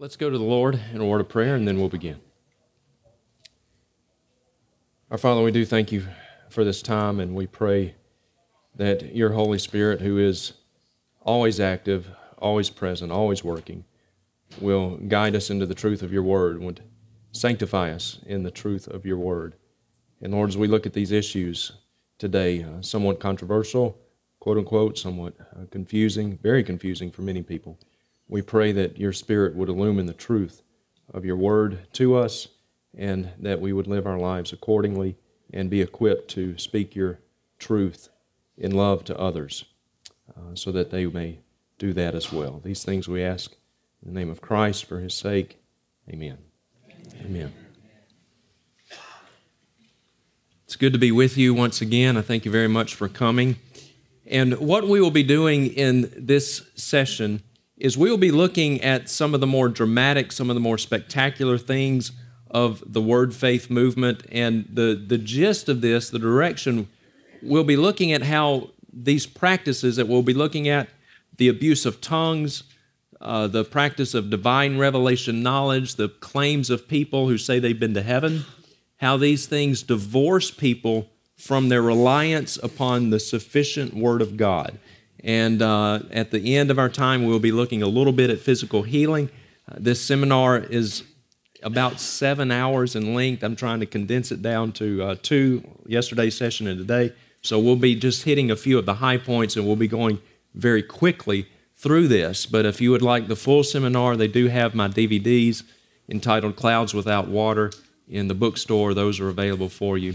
Let's go to the Lord in a word of prayer and then we'll begin. Our Father, we do thank you for this time and we pray that your Holy Spirit, who is always active, always present, always working, will guide us into the truth of your word, would sanctify us in the truth of your word. And Lord, as we look at these issues today, uh, somewhat controversial, quote unquote, somewhat uh, confusing, very confusing for many people. We pray that your Spirit would illumine the truth of your word to us and that we would live our lives accordingly and be equipped to speak your truth in love to others uh, so that they may do that as well. These things we ask in the name of Christ for his sake. Amen. Amen. It's good to be with you once again. I thank you very much for coming. And what we will be doing in this session is we will be looking at some of the more dramatic, some of the more spectacular things of the word faith movement. And the, the gist of this, the direction, we'll be looking at how these practices that we'll be looking at the abuse of tongues, uh, the practice of divine revelation knowledge, the claims of people who say they've been to heaven, how these things divorce people from their reliance upon the sufficient Word of God. And uh, at the end of our time, we'll be looking a little bit at physical healing. Uh, this seminar is about seven hours in length. I'm trying to condense it down to uh, two yesterday's session and today. So we'll be just hitting a few of the high points and we'll be going very quickly through this. But if you would like the full seminar, they do have my DVDs entitled Clouds Without Water in the bookstore. Those are available for you.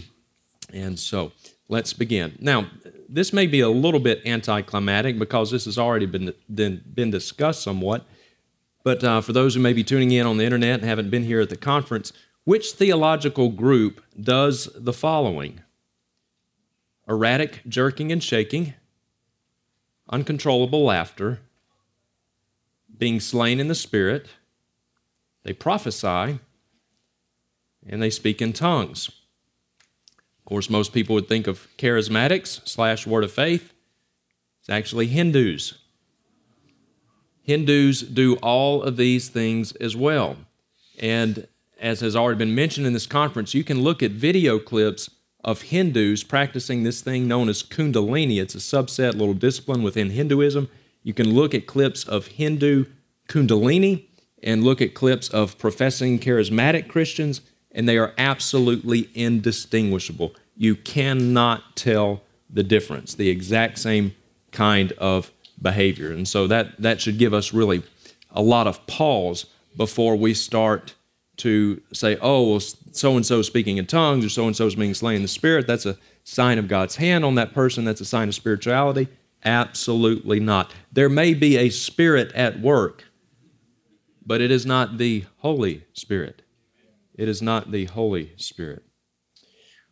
And so let's begin. Now, this may be a little bit anticlimactic because this has already been, been, been discussed somewhat. But uh, for those who may be tuning in on the internet and haven't been here at the conference, which theological group does the following? Erratic jerking and shaking, uncontrollable laughter, being slain in the spirit, they prophesy, and they speak in tongues. Of course, most people would think of charismatics slash word of faith. It's actually Hindus. Hindus do all of these things as well. And as has already been mentioned in this conference, you can look at video clips of Hindus practicing this thing known as Kundalini. It's a subset, little discipline within Hinduism. You can look at clips of Hindu Kundalini and look at clips of professing charismatic Christians and they are absolutely indistinguishable. You cannot tell the difference, the exact same kind of behavior. And so that, that should give us really a lot of pause before we start to say, oh, well, so and so speaking in tongues or so and so is being slain in the spirit. That's a sign of God's hand on that person. That's a sign of spirituality. Absolutely not. There may be a spirit at work, but it is not the Holy Spirit. It is not the Holy Spirit.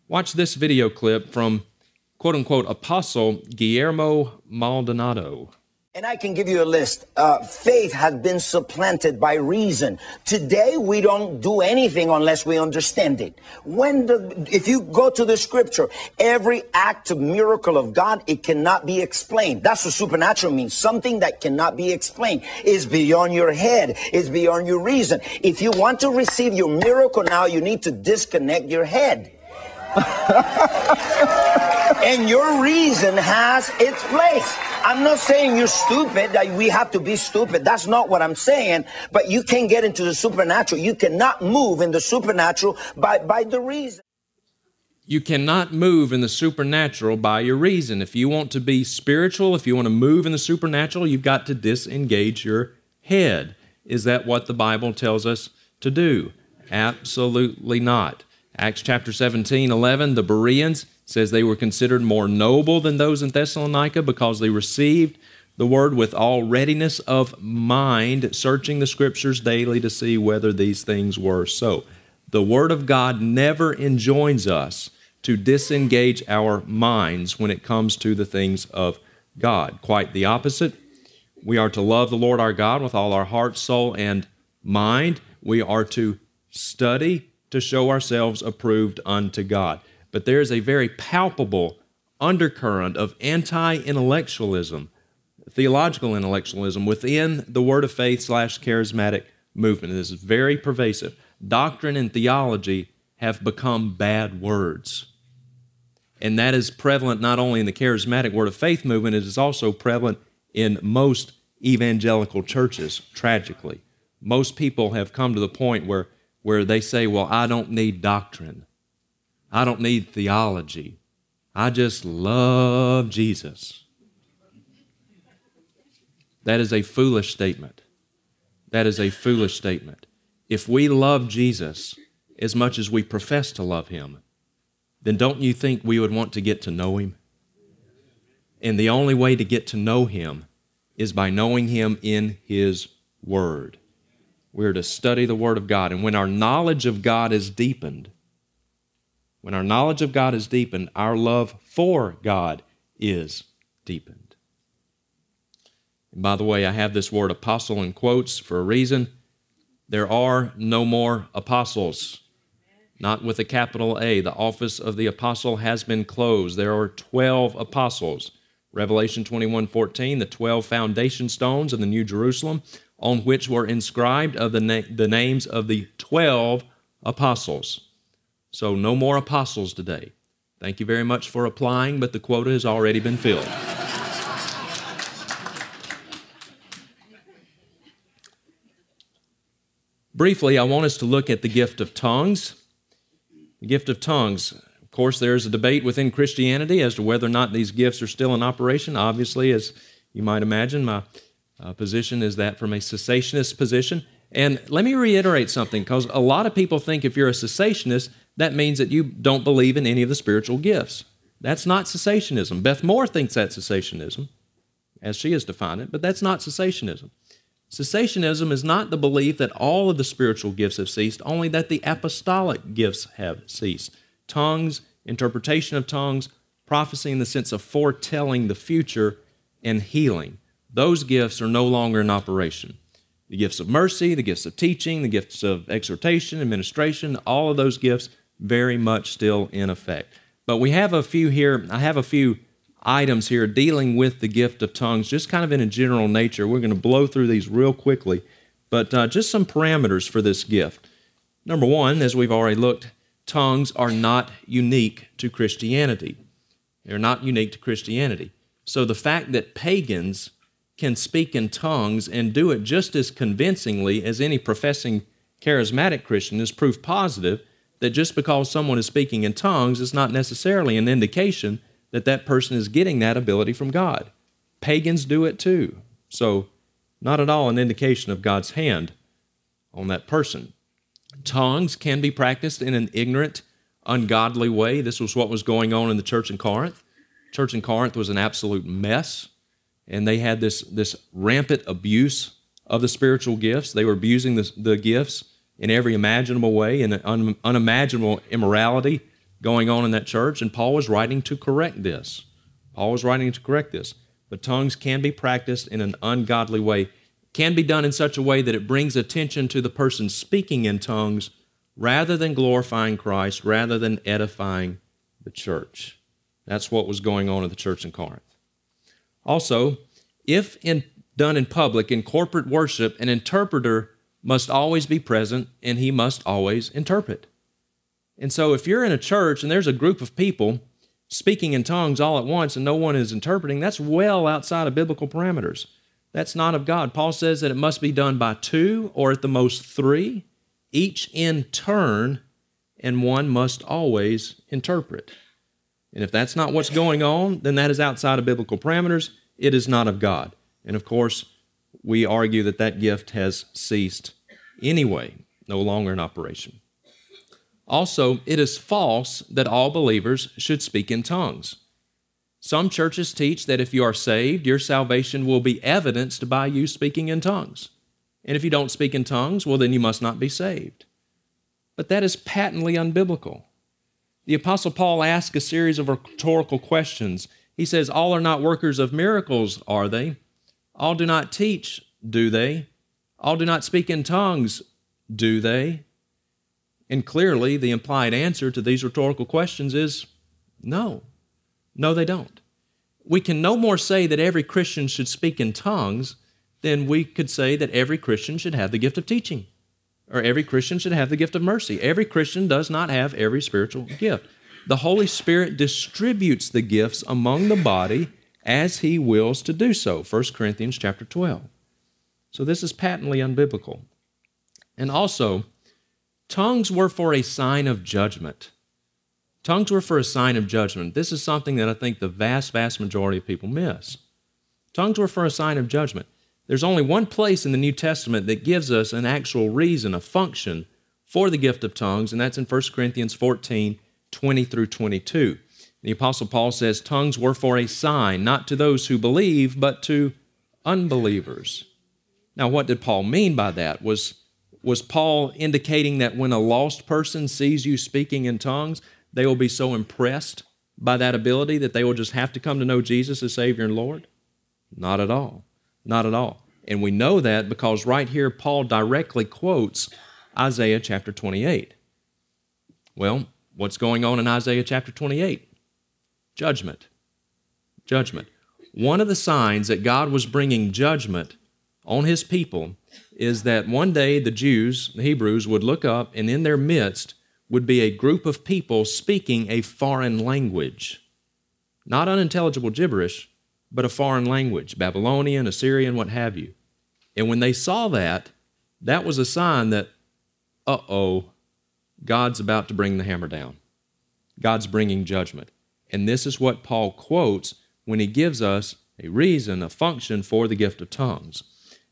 Watch this video clip from quote unquote Apostle Guillermo Maldonado. And I can give you a list. Uh, faith has been supplanted by reason. Today, we don't do anything unless we understand it. When the, if you go to the scripture, every act of miracle of God, it cannot be explained. That's what supernatural means. Something that cannot be explained is beyond your head, is beyond your reason. If you want to receive your miracle now, you need to disconnect your head. and your reason has its place. I'm not saying you're stupid, that we have to be stupid. That's not what I'm saying. But you can get into the supernatural. You cannot move in the supernatural by, by the reason. You cannot move in the supernatural by your reason. If you want to be spiritual, if you want to move in the supernatural, you've got to disengage your head. Is that what the Bible tells us to do? Absolutely not. Acts chapter 17, 11, the Bereans says they were considered more noble than those in Thessalonica because they received the word with all readiness of mind, searching the scriptures daily to see whether these things were so. The word of God never enjoins us to disengage our minds when it comes to the things of God. Quite the opposite. We are to love the Lord our God with all our heart, soul, and mind. We are to study to show ourselves approved unto God. But there is a very palpable undercurrent of anti intellectualism, theological intellectualism within the Word of Faith slash charismatic movement. This is very pervasive. Doctrine and theology have become bad words. And that is prevalent not only in the charismatic word of faith movement, it is also prevalent in most evangelical churches, tragically. Most people have come to the point where, where they say, Well, I don't need doctrine, I don't need theology. I just love Jesus. That is a foolish statement. That is a foolish statement. If we love Jesus as much as we profess to love him, then don't you think we would want to get to know him? And the only way to get to know him is by knowing him in his word. We're to study the word of God. And when our knowledge of God is deepened, when our knowledge of God is deepened, our love for God is deepened. And by the way, I have this word apostle in quotes for a reason. There are no more apostles, not with a capital A. The office of the apostle has been closed. There are 12 apostles. Revelation 21 14, the 12 foundation stones of the New Jerusalem, on which were inscribed of the, na- the names of the 12 apostles. So, no more apostles today. Thank you very much for applying, but the quota has already been filled. Briefly, I want us to look at the gift of tongues. The gift of tongues. Of course, there's a debate within Christianity as to whether or not these gifts are still in operation. Obviously, as you might imagine, my uh, position is that from a cessationist position. And let me reiterate something, because a lot of people think if you're a cessationist, that means that you don't believe in any of the spiritual gifts. That's not cessationism. Beth Moore thinks that's cessationism, as she has defined it, but that's not cessationism. Cessationism is not the belief that all of the spiritual gifts have ceased, only that the apostolic gifts have ceased. Tongues, interpretation of tongues, prophecy in the sense of foretelling the future, and healing. Those gifts are no longer in operation. The gifts of mercy, the gifts of teaching, the gifts of exhortation, administration, all of those gifts very much still in effect. But we have a few here, I have a few items here dealing with the gift of tongues, just kind of in a general nature. We're going to blow through these real quickly, but uh, just some parameters for this gift. Number one, as we've already looked, tongues are not unique to Christianity. They're not unique to Christianity. So the fact that pagans can speak in tongues and do it just as convincingly as any professing charismatic Christian is proof positive that just because someone is speaking in tongues is not necessarily an indication that that person is getting that ability from God. Pagans do it too. So, not at all an indication of God's hand on that person. Tongues can be practiced in an ignorant, ungodly way. This was what was going on in the church in Corinth. Church in Corinth was an absolute mess, and they had this, this rampant abuse of the spiritual gifts. They were abusing the, the gifts in every imaginable way, and un, unimaginable immorality going on in that church, and Paul was writing to correct this. Paul was writing to correct this. But tongues can be practiced in an ungodly way, can be done in such a way that it brings attention to the person speaking in tongues rather than glorifying Christ, rather than edifying the church. That's what was going on at the church in Corinth. Also, if in, done in public, in corporate worship, an interpreter must always be present and he must always interpret. And so, if you're in a church and there's a group of people speaking in tongues all at once and no one is interpreting, that's well outside of biblical parameters. That's not of God. Paul says that it must be done by two or at the most three, each in turn, and one must always interpret. And if that's not what's going on, then that is outside of biblical parameters. It is not of God. And of course, we argue that that gift has ceased anyway, no longer in operation. Also, it is false that all believers should speak in tongues. Some churches teach that if you are saved, your salvation will be evidenced by you speaking in tongues. And if you don't speak in tongues, well, then you must not be saved. But that is patently unbiblical. The Apostle Paul asks a series of rhetorical questions. He says, All are not workers of miracles, are they? All do not teach, do they? All do not speak in tongues, do they? And clearly, the implied answer to these rhetorical questions is no. No, they don't. We can no more say that every Christian should speak in tongues than we could say that every Christian should have the gift of teaching, or every Christian should have the gift of mercy. Every Christian does not have every spiritual gift. The Holy Spirit distributes the gifts among the body as he wills to do so. 1 Corinthians chapter 12. So this is patently unbiblical. And also, tongues were for a sign of judgment. Tongues were for a sign of judgment. This is something that I think the vast, vast majority of people miss. Tongues were for a sign of judgment. There's only one place in the New Testament that gives us an actual reason, a function for the gift of tongues, and that's in 1 Corinthians 14 20 through 22. The Apostle Paul says, Tongues were for a sign, not to those who believe, but to unbelievers. Now, what did Paul mean by that? Was, was Paul indicating that when a lost person sees you speaking in tongues, they will be so impressed by that ability that they will just have to come to know Jesus as Savior and Lord? Not at all. Not at all. And we know that because right here, Paul directly quotes Isaiah chapter 28. Well, what's going on in Isaiah chapter 28? Judgment. Judgment. One of the signs that God was bringing judgment on his people is that one day the Jews, the Hebrews, would look up and in their midst would be a group of people speaking a foreign language. Not unintelligible gibberish, but a foreign language, Babylonian, Assyrian, what have you. And when they saw that, that was a sign that, uh oh, God's about to bring the hammer down. God's bringing judgment. And this is what Paul quotes when he gives us a reason, a function for the gift of tongues.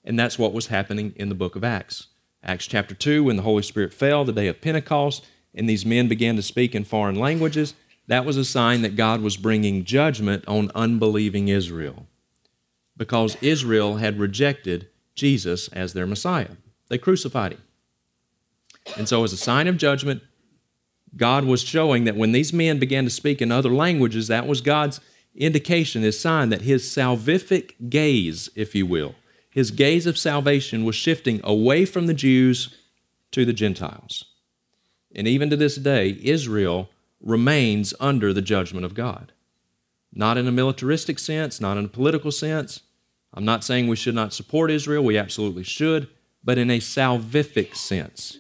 And that's what was happening in the book of Acts. Acts chapter 2, when the Holy Spirit fell, the day of Pentecost, and these men began to speak in foreign languages, that was a sign that God was bringing judgment on unbelieving Israel because Israel had rejected Jesus as their Messiah. They crucified him. And so, as a sign of judgment, God was showing that when these men began to speak in other languages, that was God's indication, his sign that his salvific gaze, if you will, his gaze of salvation was shifting away from the Jews to the Gentiles. And even to this day, Israel remains under the judgment of God. Not in a militaristic sense, not in a political sense. I'm not saying we should not support Israel, we absolutely should, but in a salvific sense.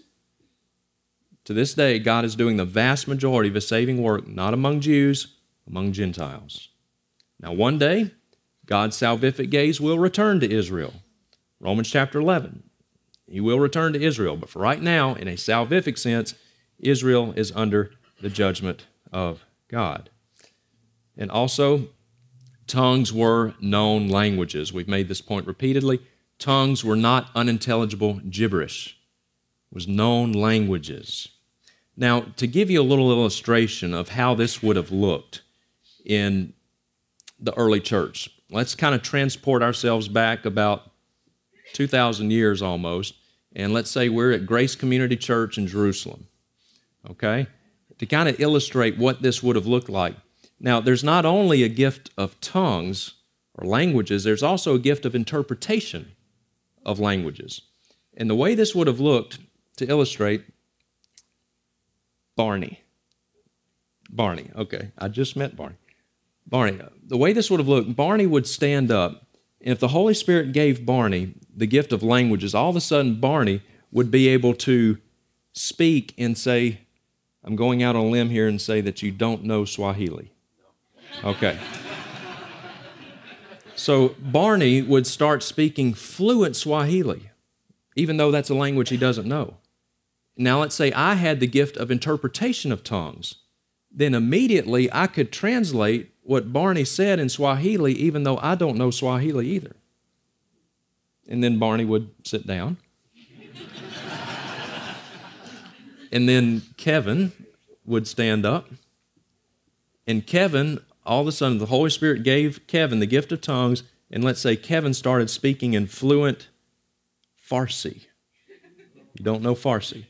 To this day, God is doing the vast majority of His saving work not among Jews, among Gentiles. Now, one day, God's salvific gaze will return to Israel. Romans chapter 11. He will return to Israel, but for right now, in a salvific sense, Israel is under the judgment of God. And also, tongues were known languages. We've made this point repeatedly. Tongues were not unintelligible gibberish. It was known languages. Now, to give you a little illustration of how this would have looked in the early church, let's kind of transport ourselves back about 2,000 years almost, and let's say we're at Grace Community Church in Jerusalem. Okay? To kind of illustrate what this would have looked like. Now, there's not only a gift of tongues or languages, there's also a gift of interpretation of languages. And the way this would have looked, to illustrate, Barney. Barney, okay, I just met Barney. Barney, the way this would have looked, Barney would stand up, and if the Holy Spirit gave Barney the gift of languages, all of a sudden Barney would be able to speak and say, I'm going out on a limb here and say that you don't know Swahili. Okay. So Barney would start speaking fluent Swahili, even though that's a language he doesn't know. Now, let's say I had the gift of interpretation of tongues. Then immediately I could translate what Barney said in Swahili, even though I don't know Swahili either. And then Barney would sit down And then Kevin would stand up. And Kevin, all of a sudden, the Holy Spirit gave Kevin the gift of tongues. And let's say Kevin started speaking in fluent Farsi. You don't know Farsi.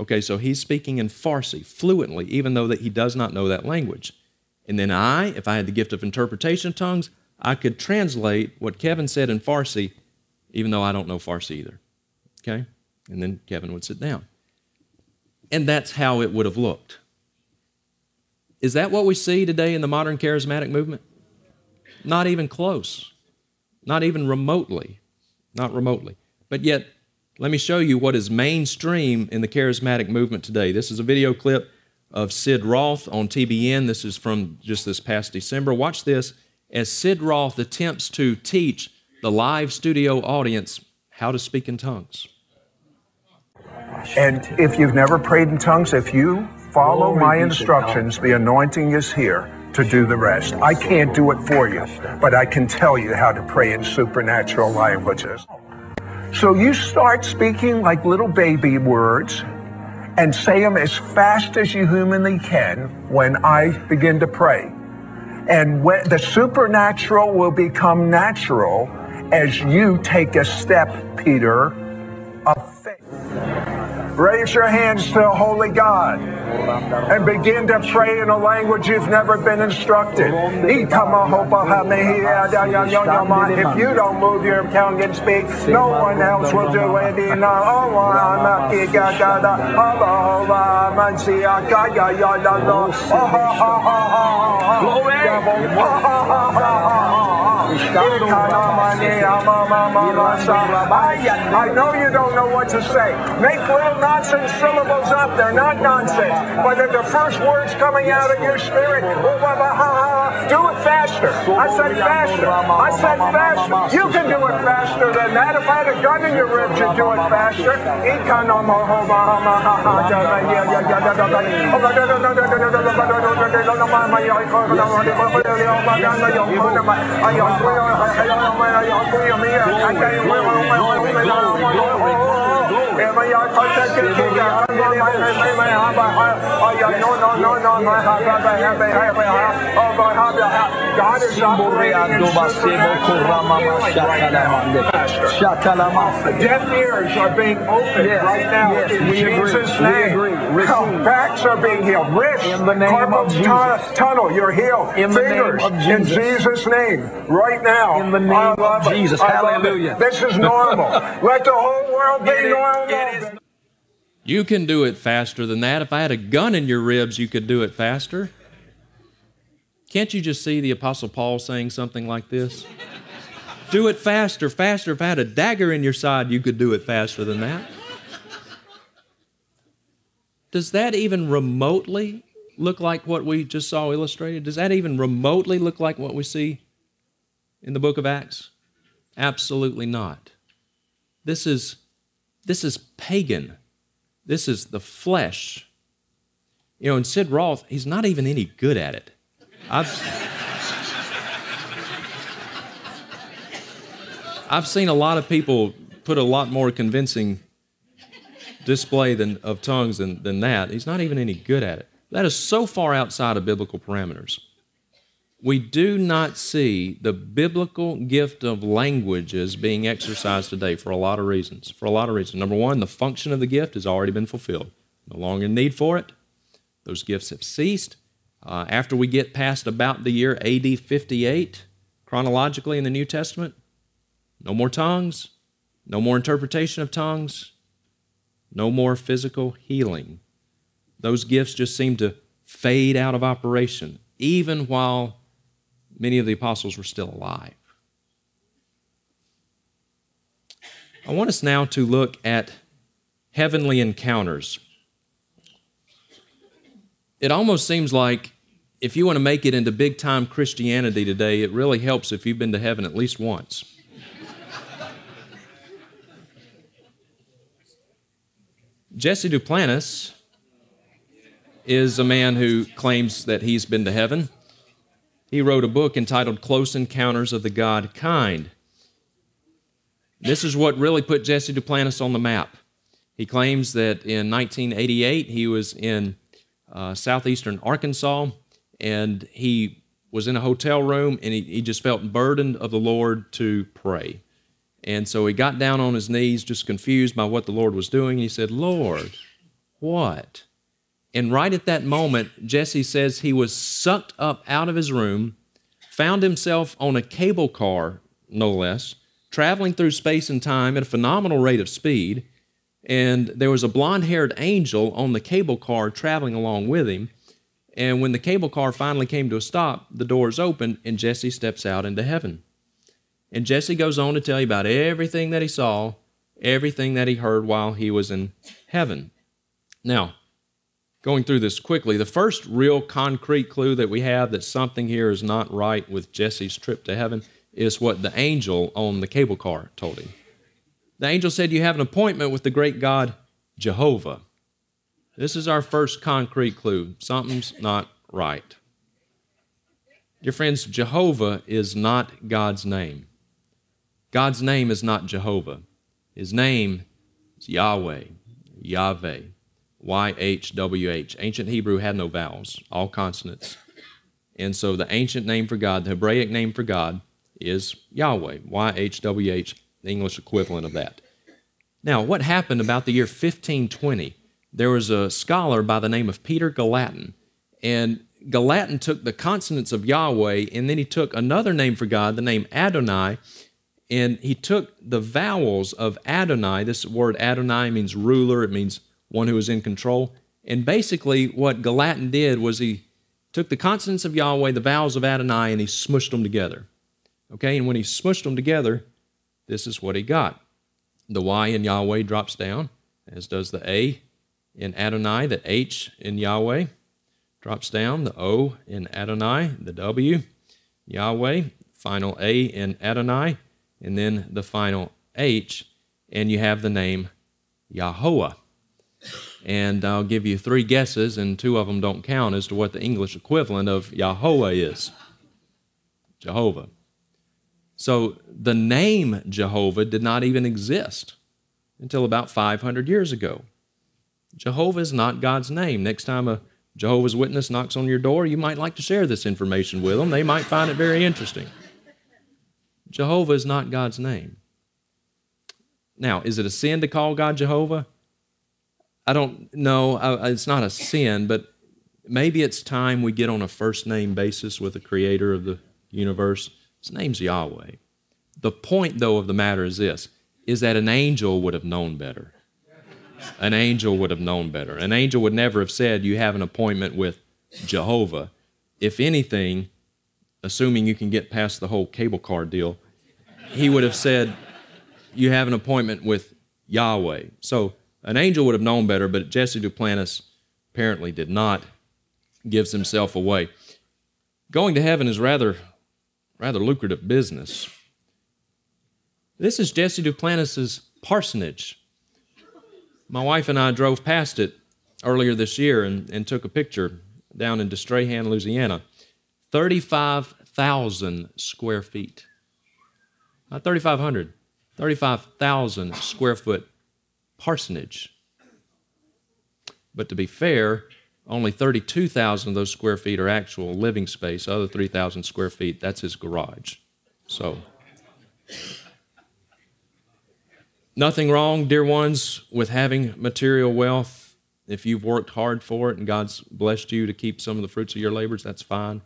Okay, so he's speaking in Farsi fluently, even though that he does not know that language. And then I, if I had the gift of interpretation of tongues, I could translate what Kevin said in Farsi, even though I don't know Farsi either. Okay? And then Kevin would sit down and that's how it would have looked. Is that what we see today in the modern charismatic movement? Not even close, not even remotely. not remotely. But yet, let me show you what is mainstream in the charismatic movement today. This is a video clip of Sid Roth on TBN. This is from just this past December. Watch this as Sid Roth attempts to teach the live studio audience how to speak in tongues. And if you've never prayed in tongues, if you follow my instructions, the anointing is here to do the rest. I can't do it for you, but I can tell you how to pray in supernatural languages. So you start speaking like little baby words and say them as fast as you humanly can when I begin to pray. And when the supernatural will become natural as you take a step, Peter, of. Raise your hands to the Holy God and begin to pray in a language you've never been instructed. If you don't move your tongue and speak, no one else will do it. I know you don't know what to say. Make little nonsense syllables up. They're not nonsense, but they're the first words coming out of your spirit. Do it faster. I said faster. I said faster. You can do it faster than that. If I had a gun in your ribs, you'd do it faster. God is in Deaf ears are being opened right now in Jesus' name. Backs are being healed. Wrists, carpal tu- tunnel, you're healed. In the name Fingers, of in Jesus. Jesus' name, right now. In the name of. Jesus. Hallelujah. This is normal. Let the whole world be normal. You can do it faster than that. If I had a gun in your ribs, you could do it faster. Can't you just see the Apostle Paul saying something like this? do it faster, faster. If I had a dagger in your side, you could do it faster than that. Does that even remotely look like what we just saw illustrated? Does that even remotely look like what we see in the book of Acts? Absolutely not. This is this is pagan. This is the flesh. You know, and Sid Roth, he's not even any good at it. I've, I've seen a lot of people put a lot more convincing display than, of tongues than, than that. He's not even any good at it. That is so far outside of biblical parameters. We do not see the biblical gift of languages being exercised today for a lot of reasons. For a lot of reasons. Number one, the function of the gift has already been fulfilled. No longer need for it. Those gifts have ceased. Uh, after we get past about the year AD 58, chronologically in the New Testament, no more tongues, no more interpretation of tongues, no more physical healing. Those gifts just seem to fade out of operation, even while many of the apostles were still alive. I want us now to look at heavenly encounters. It almost seems like if you want to make it into big time Christianity today, it really helps if you've been to heaven at least once. Jesse Duplantis is a man who claims that he's been to heaven. He wrote a book entitled Close Encounters of the God Kind. This is what really put Jesse Duplantis on the map. He claims that in 1988 he was in uh, southeastern Arkansas and he was in a hotel room and he, he just felt burdened of the Lord to pray. And so he got down on his knees, just confused by what the Lord was doing. and He said, Lord, what? And right at that moment, Jesse says he was sucked up out of his room, found himself on a cable car, no less, traveling through space and time at a phenomenal rate of speed. And there was a blonde haired angel on the cable car traveling along with him. And when the cable car finally came to a stop, the doors opened and Jesse steps out into heaven. And Jesse goes on to tell you about everything that he saw, everything that he heard while he was in heaven. Now, going through this quickly, the first real concrete clue that we have that something here is not right with Jesse's trip to heaven is what the angel on the cable car told him. The angel said, You have an appointment with the great God Jehovah. This is our first concrete clue. Something's not right. Dear friends, Jehovah is not God's name. God's name is not Jehovah. His name is Yahweh, Yahweh. YHWH. Ancient Hebrew had no vowels, all consonants. And so the ancient name for God, the Hebraic name for God, is Yahweh, YHWH, the English equivalent of that. Now, what happened about the year 1520? There was a scholar by the name of Peter Gallatin, and Gallatin took the consonants of Yahweh, and then he took another name for God, the name Adonai, and he took the vowels of Adonai. This word Adonai means ruler, it means one who is in control. And basically, what Gallatin did was he took the consonants of Yahweh, the vowels of Adonai, and he smushed them together. Okay, and when he smushed them together, this is what he got. The Y in Yahweh drops down, as does the A in Adonai, the H in Yahweh drops down, the O in Adonai, the W, Yahweh, final A in Adonai, and then the final H, and you have the name Yahweh. And I'll give you three guesses, and two of them don't count as to what the English equivalent of Yahweh is Jehovah. So the name Jehovah did not even exist until about 500 years ago. Jehovah is not God's name. Next time a Jehovah's Witness knocks on your door, you might like to share this information with them. They might find it very interesting. Jehovah is not God's name. Now, is it a sin to call God Jehovah? I don't know. It's not a sin, but maybe it's time we get on a first name basis with the creator of the universe. His name's Yahweh. The point, though, of the matter is this is that an angel would have known better. An angel would have known better. An angel would never have said, You have an appointment with Jehovah. If anything, assuming you can get past the whole cable car deal, he would have said, You have an appointment with Yahweh. So an angel would have known better, but Jesse Duplantis apparently did not, gives himself away. Going to heaven is rather, rather lucrative business. This is Jesse Duplantis's parsonage. My wife and I drove past it earlier this year and, and took a picture down in Destrehan, Louisiana. 35,000 square feet. Not 3,500, 35,000 square foot parsonage. But to be fair, only 32,000 of those square feet are actual living space. Other 3,000 square feet, that's his garage. So, nothing wrong, dear ones, with having material wealth. If you've worked hard for it and God's blessed you to keep some of the fruits of your labors, that's fine.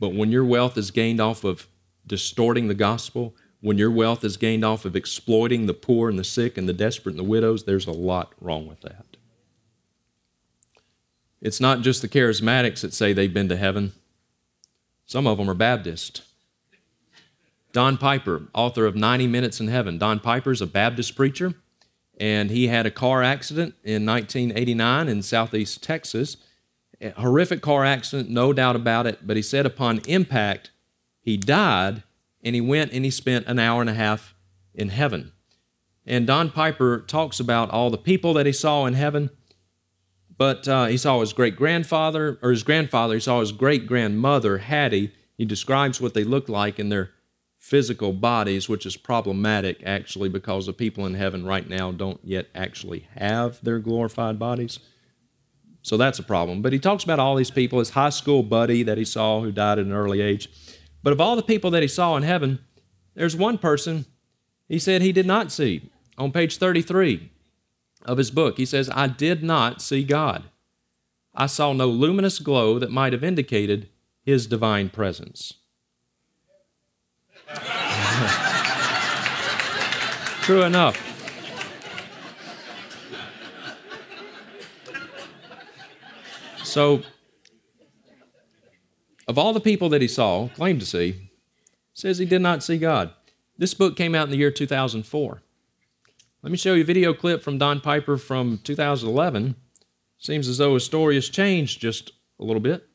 But when your wealth is gained off of distorting the gospel, when your wealth is gained off of exploiting the poor and the sick and the desperate and the widows, there's a lot wrong with that. It's not just the charismatics that say they've been to heaven, some of them are Baptist. Don Piper, author of 90 Minutes in Heaven. Don Piper's a Baptist preacher, and he had a car accident in 1989 in southeast Texas. A horrific car accident, no doubt about it, but he said upon impact, he died and he went and he spent an hour and a half in heaven. And Don Piper talks about all the people that he saw in heaven, but uh, he saw his great grandfather, or his grandfather, he saw his great grandmother, Hattie. He describes what they looked like in their physical bodies, which is problematic actually because the people in heaven right now don't yet actually have their glorified bodies. So that's a problem. But he talks about all these people, his high school buddy that he saw who died at an early age. But of all the people that he saw in heaven, there's one person he said he did not see. On page 33 of his book, he says, I did not see God. I saw no luminous glow that might have indicated his divine presence. True enough. So, of all the people that he saw, claimed to see, says he did not see God. This book came out in the year 2004. Let me show you a video clip from Don Piper from 2011. Seems as though his story has changed just a little bit.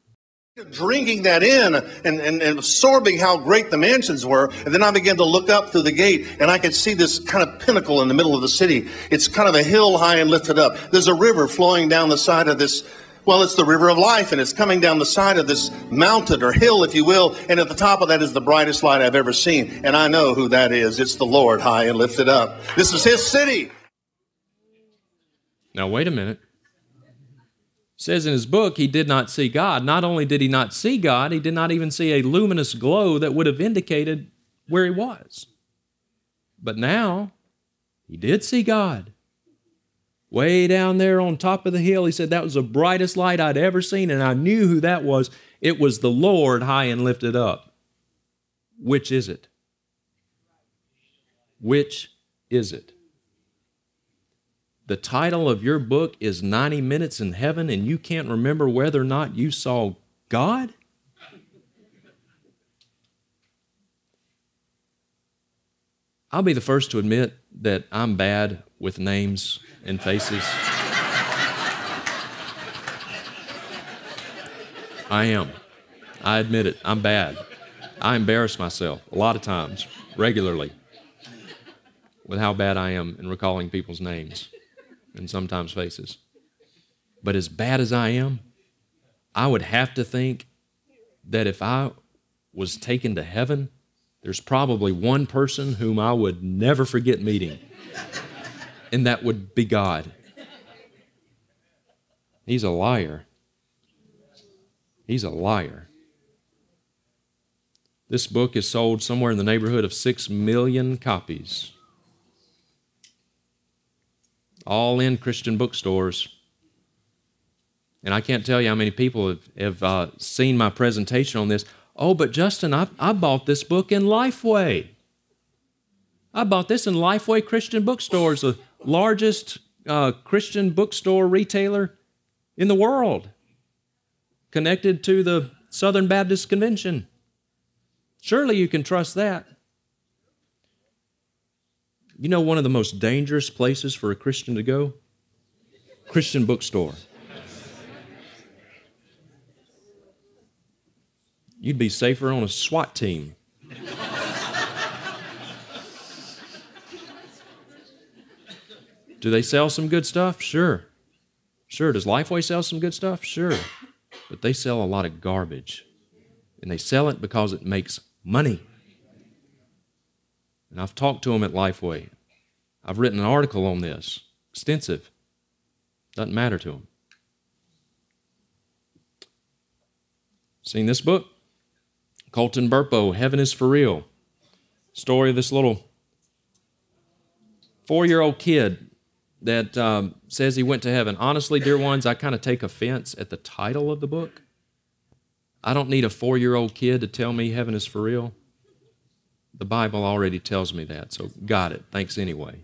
Drinking that in and, and, and absorbing how great the mansions were. And then I began to look up through the gate and I could see this kind of pinnacle in the middle of the city. It's kind of a hill high and lifted up. There's a river flowing down the side of this well, it's the river of life, and it's coming down the side of this mountain or hill, if you will. And at the top of that is the brightest light I've ever seen. And I know who that is. It's the Lord high and lifted up. This is his city. Now, wait a minute. It says in his book he did not see God. Not only did he not see God, he did not even see a luminous glow that would have indicated where he was. But now he did see God way down there on top of the hill. He said that was the brightest light I'd ever seen, and I knew who that was. It was the Lord high and lifted up. Which is it? Which is it? The title of your book is 90 Minutes in Heaven, and you can't remember whether or not you saw God? I'll be the first to admit that I'm bad with names and faces. I am. I admit it. I'm bad. I embarrass myself a lot of times, regularly, with how bad I am in recalling people's names and sometimes faces. But as bad as I am, I would have to think that if I was taken to heaven, there's probably one person whom I would never forget meeting and that would be God. He's a liar. He's a liar. This book is sold somewhere in the neighborhood of 6 million copies. All in Christian bookstores. And I can't tell you how many people have, have uh, seen my presentation on this. Oh, but Justin, I, I bought this book in Lifeway. I bought this in Lifeway Christian bookstores, largest uh, Christian bookstore retailer in the world, connected to the Southern Baptist Convention. Surely you can trust that. You know, one of the most dangerous places for a Christian to go? Christian bookstore. You'd be safer on a SWAT team. Do they sell some good stuff? Sure. Sure. Does Lifeway sell some good stuff? Sure. But they sell a lot of garbage. And they sell it because it makes money. And I've talked to them at Lifeway. I've written an article on this, extensive. Doesn't matter to them. Seen this book? Colton Burpo, Heaven is for Real. Story of this little four year old kid that um, says he went to heaven. Honestly, dear ones, I kind of take offense at the title of the book. I don't need a four year old kid to tell me heaven is for real. The Bible already tells me that, so got it. Thanks anyway.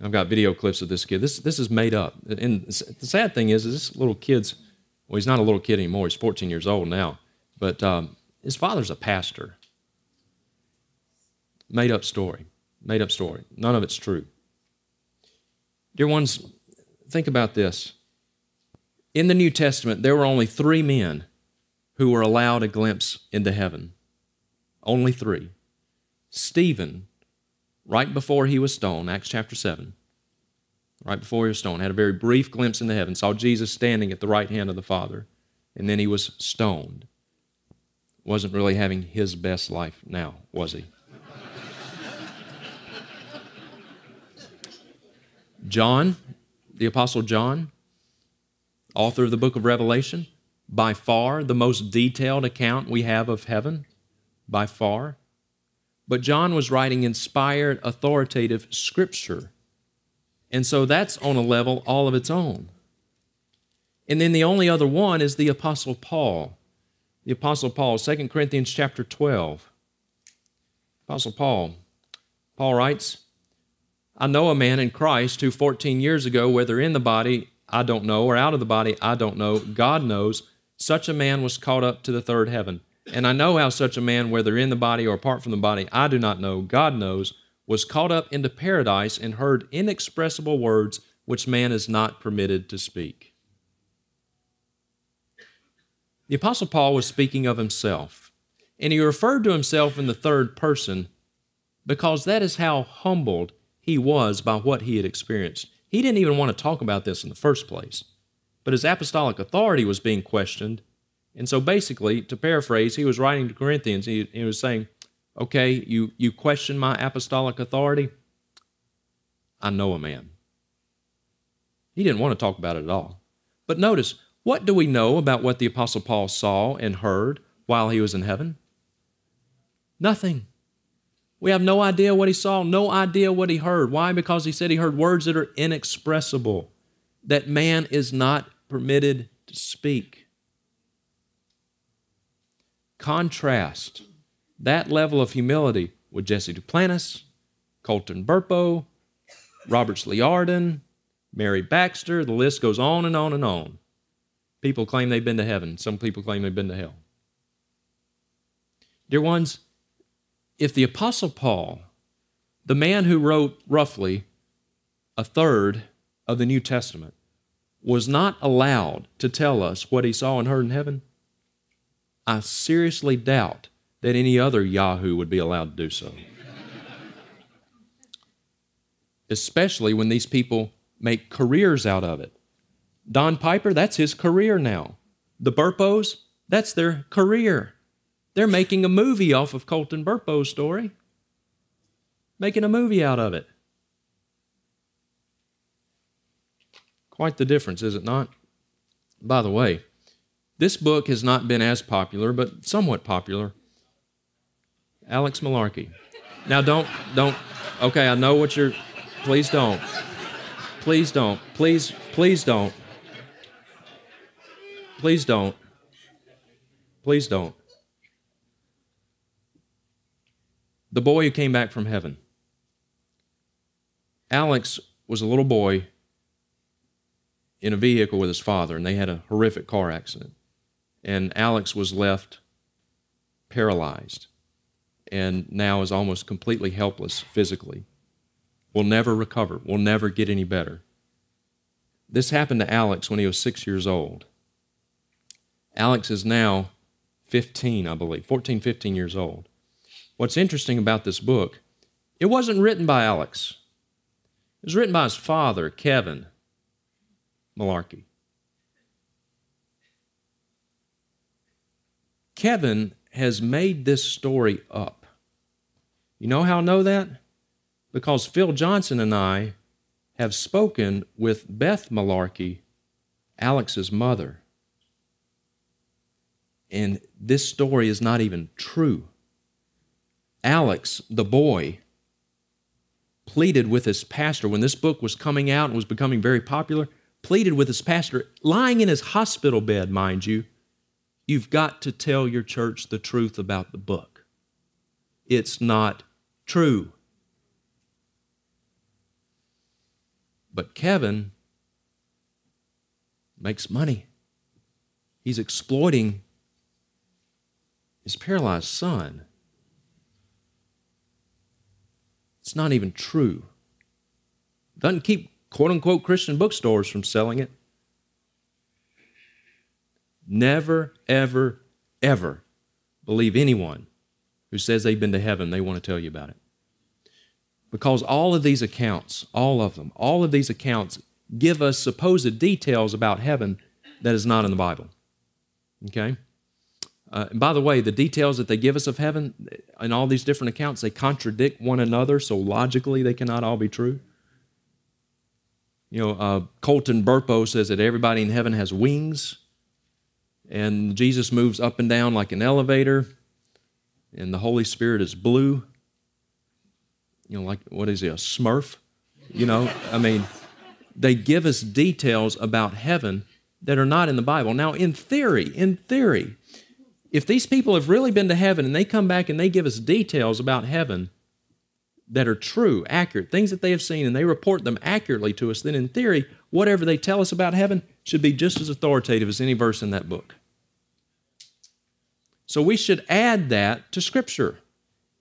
I've got video clips of this kid. This, this is made up. And the sad thing is, is this little kid's, well, he's not a little kid anymore. He's 14 years old now. But um, his father's a pastor. Made up story made up story. None of it's true. Dear ones, think about this. In the New Testament, there were only three men who were allowed a glimpse into heaven. Only three. Stephen, right before he was stoned, Acts chapter 7, right before he was stoned, had a very brief glimpse into heaven, saw Jesus standing at the right hand of the Father, and then he was stoned. Wasn't really having his best life now, was he? John, the Apostle John, author of the book of Revelation, by far the most detailed account we have of heaven, by far. But John was writing inspired, authoritative scripture. And so that's on a level all of its own. And then the only other one is the Apostle Paul. The Apostle Paul, 2 Corinthians chapter 12. Apostle Paul. Paul writes, I know a man in Christ who 14 years ago, whether in the body, I don't know, or out of the body, I don't know, God knows, such a man was caught up to the third heaven. And I know how such a man, whether in the body or apart from the body, I do not know, God knows, was caught up into paradise and heard inexpressible words which man is not permitted to speak. The Apostle Paul was speaking of himself, and he referred to himself in the third person because that is how humbled he was by what he had experienced. He didn't even want to talk about this in the first place, but his apostolic authority was being questioned. And so basically, to paraphrase, he was writing to Corinthians, he, he was saying, Okay, you, you question my apostolic authority? I know a man. He didn't want to talk about it at all. But notice, what do we know about what the Apostle Paul saw and heard while he was in heaven? Nothing. We have no idea what he saw, no idea what he heard. Why? Because he said he heard words that are inexpressible, that man is not permitted to speak. Contrast that level of humility with Jesse Duplantis, Colton Burpo, Roberts Liardon, Mary Baxter, the list goes on and on and on. People claim they've been to heaven. Some people claim they've been to hell. Dear ones, if the Apostle Paul, the man who wrote roughly a third of the New Testament, was not allowed to tell us what he saw and heard in heaven, I seriously doubt that any other Yahoo would be allowed to do so. Especially when these people make careers out of it. Don Piper, that's his career now. The Burpos, that's their career. They're making a movie off of Colton Burpo's story, making a movie out of it. Quite the difference, is it not? By the way, this book has not been as popular, but somewhat popular. Alex Malarkey. Now, don't, don't, okay, I know what you're, please don't. Please don't. Please, please don't. Please don't. Please don't. The boy who came back from heaven. Alex was a little boy in a vehicle with his father, and they had a horrific car accident. And Alex was left paralyzed and now is almost completely helpless physically will never recover, will never get any better. This happened to Alex when he was six years old. Alex is now 15, I believe, 14, 15 years old. What's interesting about this book, it wasn't written by Alex. It was written by his father, Kevin Malarkey. Kevin has made this story up. You know how I know that? because Phil Johnson and I have spoken with Beth Malarkey, Alex's mother. And this story is not even true. Alex, the boy, pleaded with his pastor when this book was coming out and was becoming very popular, pleaded with his pastor, lying in his hospital bed, mind you, you've got to tell your church the truth about the book. It's not true. But Kevin makes money. He's exploiting his paralyzed son. It's not even true. Doesn't keep quote unquote Christian bookstores from selling it. Never, ever, ever believe anyone who says they've been to heaven, they want to tell you about it. Because all of these accounts, all of them, all of these accounts give us supposed details about heaven that is not in the Bible. Okay? Uh, by the way, the details that they give us of heaven in all these different accounts, they contradict one another, so logically they cannot all be true. You know, uh, Colton Burpo says that everybody in heaven has wings, and Jesus moves up and down like an elevator, and the Holy Spirit is blue you know, like what is he, a smurf? You know, I mean, they give us details about heaven that are not in the Bible. Now, in theory, in theory, if these people have really been to heaven and they come back and they give us details about heaven that are true, accurate, things that they have seen, and they report them accurately to us, then in theory, whatever they tell us about heaven should be just as authoritative as any verse in that book. So we should add that to Scripture.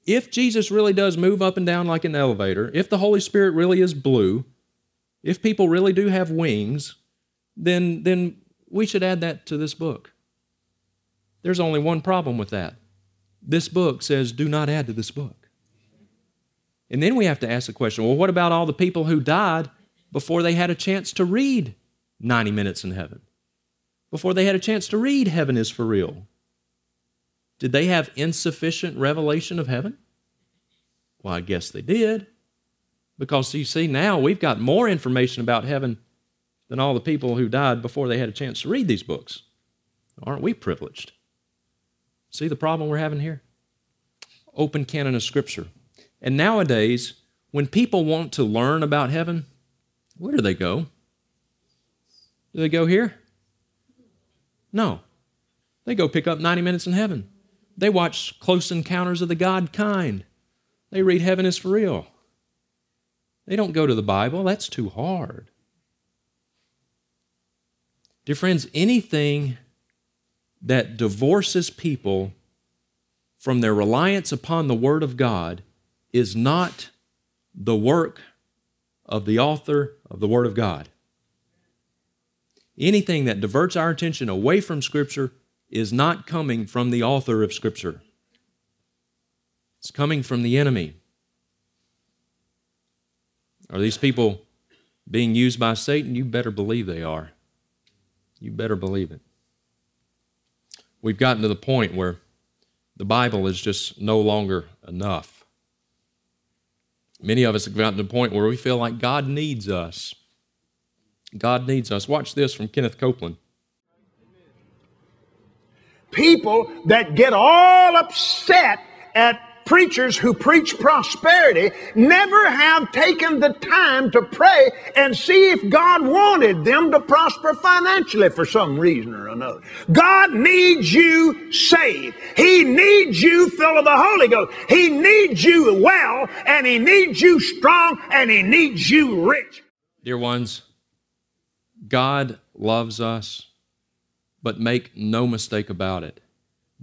If Jesus really does move up and down like an elevator, if the Holy Spirit really is blue, if people really do have wings, then, then we should add that to this book. There's only one problem with that. This book says, do not add to this book. And then we have to ask the question well, what about all the people who died before they had a chance to read 90 Minutes in Heaven? Before they had a chance to read Heaven is for Real? Did they have insufficient revelation of heaven? Well, I guess they did. Because you see, now we've got more information about heaven than all the people who died before they had a chance to read these books. Aren't we privileged? See the problem we're having here? Open canon of Scripture. And nowadays, when people want to learn about heaven, where do they go? Do they go here? No. They go pick up 90 Minutes in Heaven. They watch Close Encounters of the God Kind. They read Heaven is for Real. They don't go to the Bible, that's too hard. Dear friends, anything that divorces people from their reliance upon the Word of God is not the work of the author of the Word of God. Anything that diverts our attention away from Scripture is not coming from the author of Scripture, it's coming from the enemy. Are these people being used by Satan? You better believe they are. You better believe it. We've gotten to the point where the Bible is just no longer enough. Many of us have gotten to the point where we feel like God needs us. God needs us. Watch this from Kenneth Copeland people that get all upset at preachers who preach prosperity never have taken the time to pray and see if God wanted them to prosper financially for some reason or another. God needs you saved. He needs you full of the Holy Ghost. He needs you well and He needs you strong and He needs you rich. Dear ones, God loves us but make no mistake about it,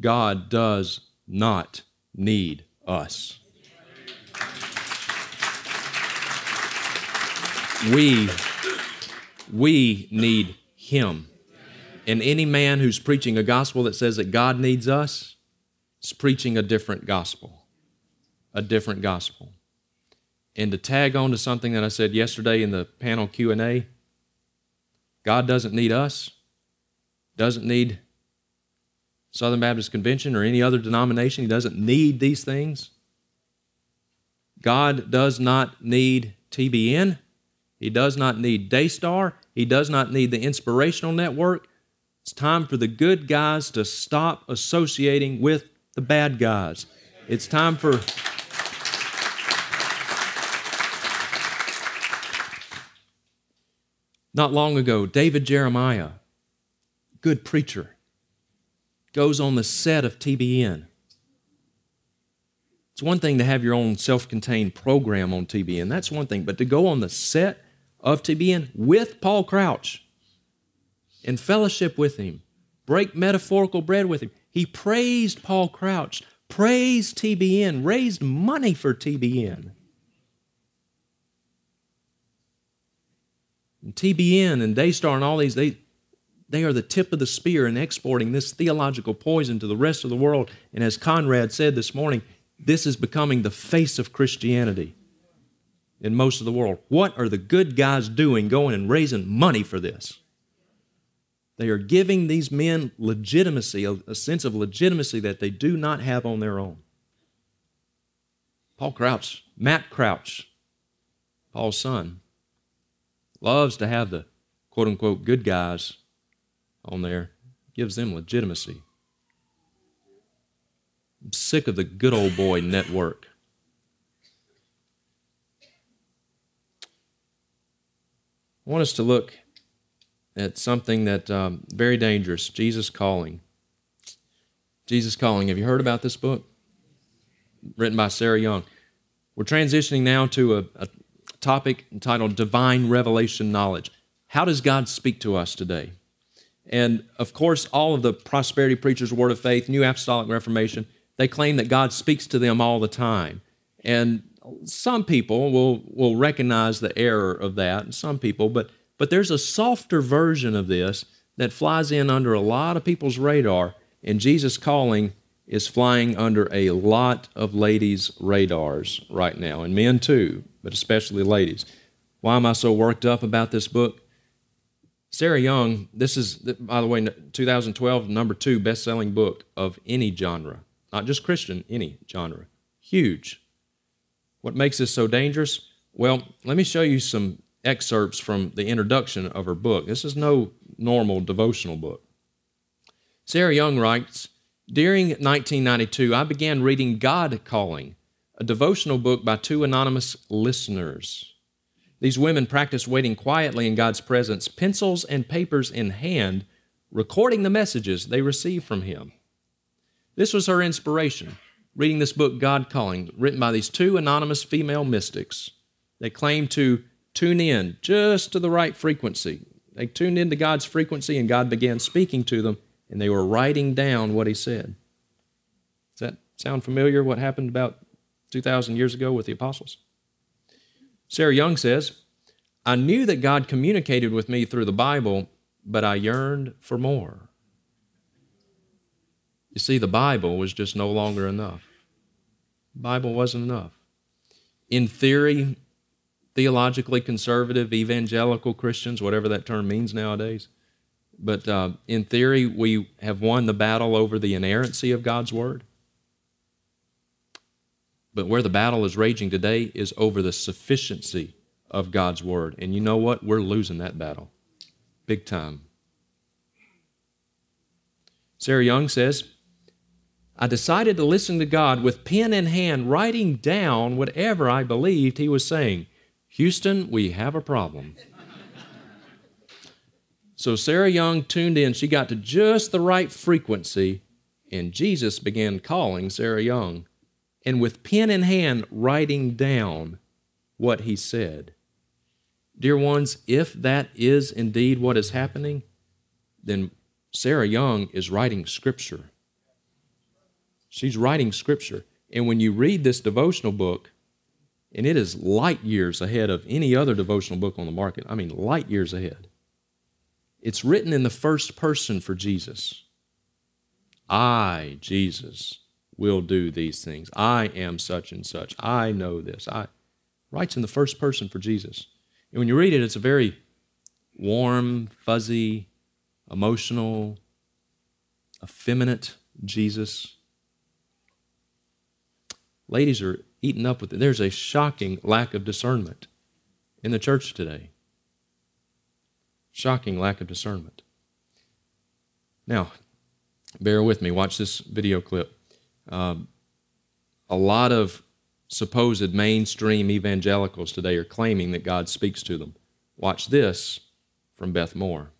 God does not need us. We, we need Him. And any man who's preaching a gospel that says that God needs us is preaching a different gospel. A different gospel. And to tag on to something that I said yesterday in the panel Q&A, God doesn't need us doesn't need Southern Baptist Convention or any other denomination. He doesn't need these things. God does not need TBN. He does not need Daystar. He does not need the Inspirational Network. It's time for the good guys to stop associating with the bad guys. It's time for. Not long ago, David Jeremiah good preacher goes on the set of TBN. It's one thing to have your own self contained program on TBN, that's one thing, but to go on the set of TBN with Paul Crouch in fellowship with him, break metaphorical bread with him. He praised Paul Crouch, praised TBN, raised money for TBN. And TBN and Daystar and all these, they, they are the tip of the spear in exporting this theological poison to the rest of the world. And as Conrad said this morning, this is becoming the face of Christianity in most of the world. What are the good guys doing going and raising money for this? They are giving these men legitimacy, a, a sense of legitimacy that they do not have on their own. Paul Crouch, Matt Crouch, Paul's son, loves to have the quote unquote good guys on there gives them legitimacy. I'm sick of the good old boy network. I want us to look at something that um, very dangerous Jesus calling. Jesus calling. Have you heard about this book? Written by Sarah Young. We're transitioning now to a, a topic entitled Divine Revelation Knowledge. How does God speak to us today? And of course, all of the prosperity preachers, Word of Faith, New Apostolic Reformation, they claim that God speaks to them all the time. And some people will, will recognize the error of that, some people, but, but there's a softer version of this that flies in under a lot of people's radar, and Jesus calling is flying under a lot of ladies' radars right now, and men too, but especially ladies. Why am I so worked up about this book? Sarah Young, this is, by the way, 2012, number two best selling book of any genre, not just Christian, any genre. Huge. What makes this so dangerous? Well, let me show you some excerpts from the introduction of her book. This is no normal devotional book. Sarah Young writes During 1992, I began reading God Calling, a devotional book by two anonymous listeners. These women practiced waiting quietly in God's presence, pencils and papers in hand, recording the messages they received from Him. This was her inspiration, reading this book, God Calling, written by these two anonymous female mystics. They claimed to tune in just to the right frequency. They tuned into God's frequency, and God began speaking to them, and they were writing down what He said. Does that sound familiar? What happened about 2,000 years ago with the apostles? Sarah Young says, I knew that God communicated with me through the Bible, but I yearned for more. You see, the Bible was just no longer enough. The Bible wasn't enough. In theory, theologically conservative, evangelical Christians, whatever that term means nowadays, but uh, in theory, we have won the battle over the inerrancy of God's Word. But where the battle is raging today is over the sufficiency of God's Word. And you know what? We're losing that battle. Big time. Sarah Young says, I decided to listen to God with pen in hand, writing down whatever I believed He was saying. Houston, we have a problem. so Sarah Young tuned in. She got to just the right frequency, and Jesus began calling Sarah Young and with pen in hand writing down what he said. Dear ones, if that is indeed what is happening, then Sarah Young is writing Scripture. She's writing Scripture. And when you read this devotional book, and it is light years ahead of any other devotional book on the market, I mean, light years ahead. It's written in the first person for Jesus. I, Jesus, will do these things. I am such and such. I know this. I writes in the first person for Jesus. And when you read it, it's a very warm, fuzzy, emotional, effeminate Jesus. Ladies are eaten up with it. There's a shocking lack of discernment in the church today. Shocking lack of discernment. Now, bear with me. Watch this video clip. Um, a lot of supposed mainstream evangelicals today are claiming that God speaks to them. Watch this from Beth Moore.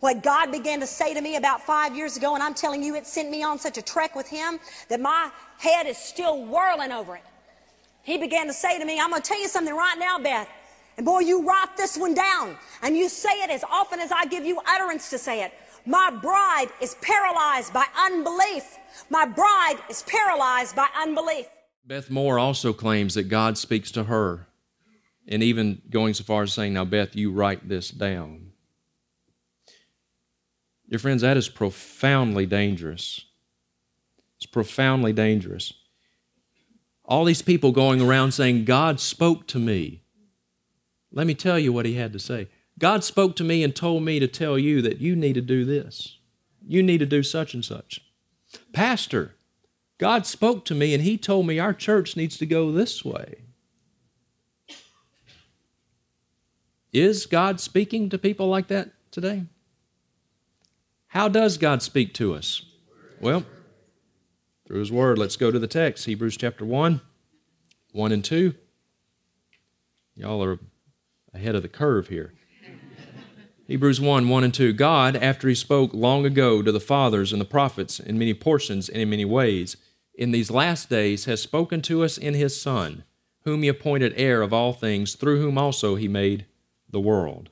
What God began to say to me about five years ago, and I'm telling you, it sent me on such a trek with Him that my head is still whirling over it. He began to say to me, I'm going to tell you something right now, Beth. And boy, you write this one down and you say it as often as I give you utterance to say it. My bride is paralyzed by unbelief. My bride is paralyzed by unbelief. Beth Moore also claims that God speaks to her, and even going so far as saying, Now, Beth, you write this down. Dear friends, that is profoundly dangerous. It's profoundly dangerous. All these people going around saying, God spoke to me. Let me tell you what he had to say. God spoke to me and told me to tell you that you need to do this. You need to do such and such. Pastor, God spoke to me and He told me our church needs to go this way. Is God speaking to people like that today? How does God speak to us? Well, through His Word. Let's go to the text Hebrews chapter 1, 1 and 2. Y'all are ahead of the curve here. Hebrews 1 1 and 2. God, after He spoke long ago to the fathers and the prophets in many portions and in many ways, in these last days has spoken to us in His Son, whom He appointed heir of all things, through whom also He made the world.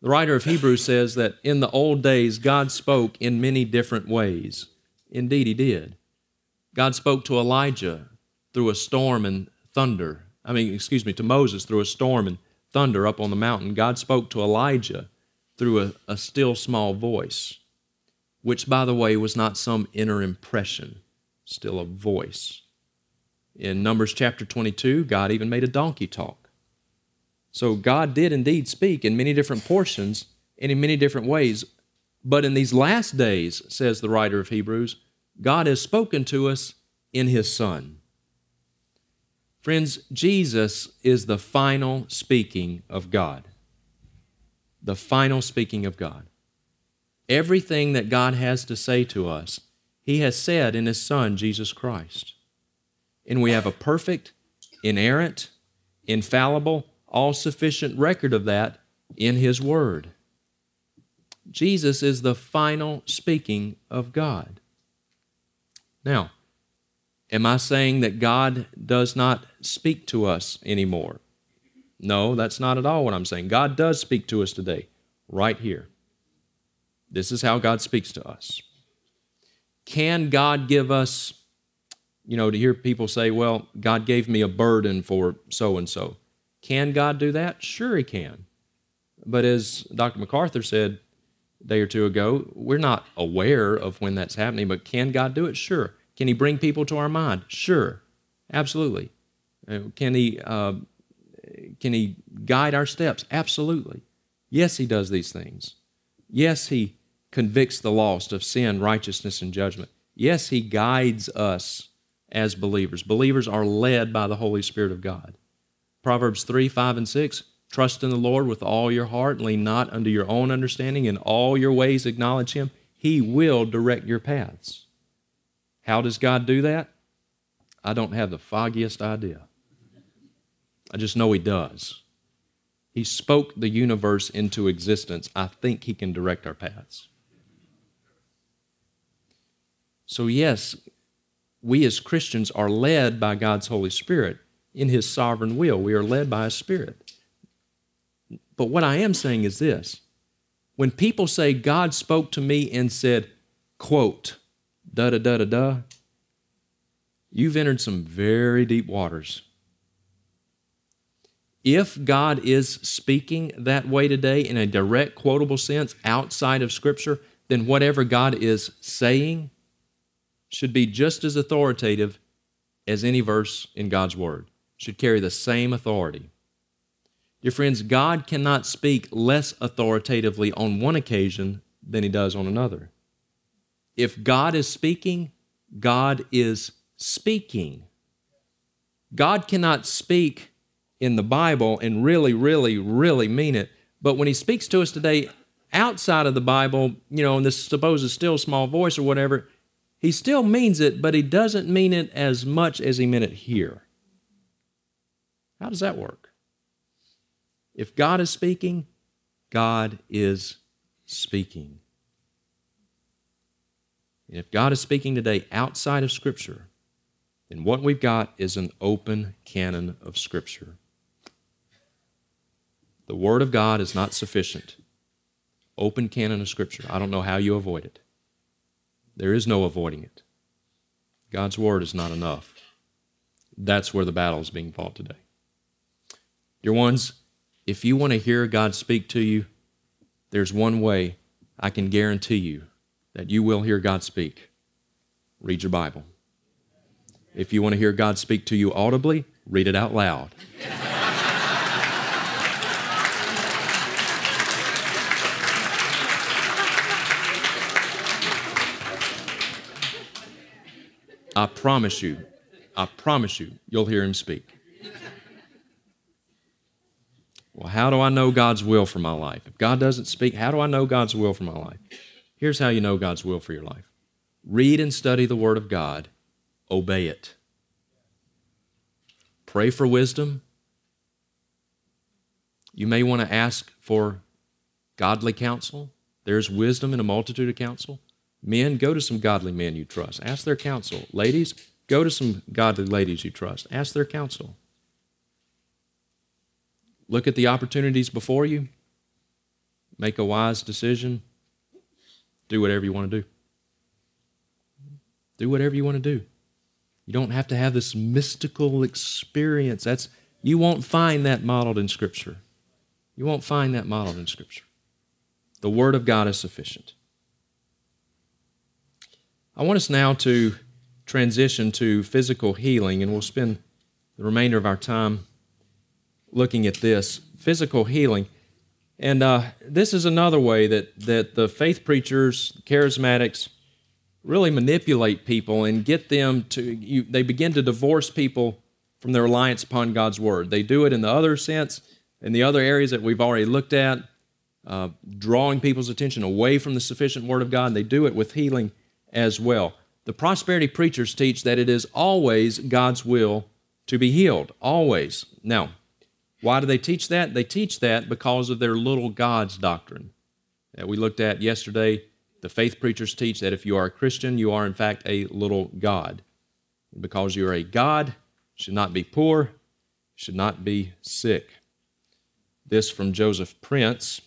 The writer of Hebrews says that in the old days, God spoke in many different ways. Indeed, He did. God spoke to Elijah through a storm and thunder. I mean, excuse me, to Moses through a storm and thunder up on the mountain. God spoke to Elijah through a, a still small voice, which, by the way, was not some inner impression, still a voice. In Numbers chapter 22, God even made a donkey talk. So God did indeed speak in many different portions and in many different ways. But in these last days, says the writer of Hebrews, God has spoken to us in His Son. Friends, Jesus is the final speaking of God. The final speaking of God. Everything that God has to say to us, He has said in His Son, Jesus Christ. And we have a perfect, inerrant, infallible, all sufficient record of that in His Word. Jesus is the final speaking of God. Now, am I saying that God does not speak to us anymore? No, that's not at all what I'm saying. God does speak to us today, right here. This is how God speaks to us. Can God give us, you know, to hear people say, well, God gave me a burden for so and so. Can God do that? Sure, He can. But as Dr. MacArthur said a day or two ago, we're not aware of when that's happening, but can God do it? Sure. Can He bring people to our mind? Sure. Absolutely. Uh, can He, uh, can he guide our steps? Absolutely. Yes, He does these things. Yes, He convicts the lost of sin, righteousness, and judgment. Yes, He guides us as believers. Believers are led by the Holy Spirit of God. Proverbs 3 5 and 6 Trust in the Lord with all your heart, lean not unto your own understanding, in all your ways acknowledge Him. He will direct your paths. How does God do that? I don't have the foggiest idea. I just know He does. He spoke the universe into existence. I think He can direct our paths. So, yes, we as Christians are led by God's Holy Spirit in His sovereign will. We are led by His Spirit. But what I am saying is this when people say God spoke to me and said, quote, da da da da da, you've entered some very deep waters. If God is speaking that way today in a direct, quotable sense outside of Scripture, then whatever God is saying should be just as authoritative as any verse in God's Word, should carry the same authority. Dear friends, God cannot speak less authoritatively on one occasion than He does on another. If God is speaking, God is speaking. God cannot speak in the Bible and really, really, really mean it. But when He speaks to us today outside of the Bible, you know, in this supposed still small voice or whatever, he still means it, but he doesn't mean it as much as he meant it here. How does that work? If God is speaking, God is speaking. If God is speaking today outside of Scripture, then what we've got is an open canon of Scripture. The Word of God is not sufficient. Open canon of Scripture. I don't know how you avoid it. There is no avoiding it. God's word is not enough. That's where the battle is being fought today. Dear ones, if you want to hear God speak to you, there's one way I can guarantee you that you will hear God speak. Read your Bible. If you want to hear God speak to you audibly, read it out loud. I promise you, I promise you, you'll hear him speak. Well, how do I know God's will for my life? If God doesn't speak, how do I know God's will for my life? Here's how you know God's will for your life read and study the Word of God, obey it. Pray for wisdom. You may want to ask for godly counsel. There's wisdom in a multitude of counsel. Men, go to some godly men you trust. Ask their counsel. Ladies, go to some godly ladies you trust. Ask their counsel. Look at the opportunities before you. make a wise decision, do whatever you want to do. Do whatever you want to do. You don't have to have this mystical experience. That's you won't find that modeled in Scripture. You won't find that modeled in Scripture. The Word of God is sufficient. I want us now to transition to physical healing, and we'll spend the remainder of our time looking at this physical healing. And uh, this is another way that, that the faith preachers, charismatics, really manipulate people and get them to, you, they begin to divorce people from their reliance upon God's Word. They do it in the other sense, in the other areas that we've already looked at, uh, drawing people's attention away from the sufficient Word of God. They do it with healing as well. The prosperity preachers teach that it is always God's will to be healed, always. Now, why do they teach that? They teach that because of their little gods doctrine that we looked at yesterday. The faith preachers teach that if you are a Christian, you are in fact a little God. Because you are a God, should not be poor, should not be sick. This from Joseph Prince.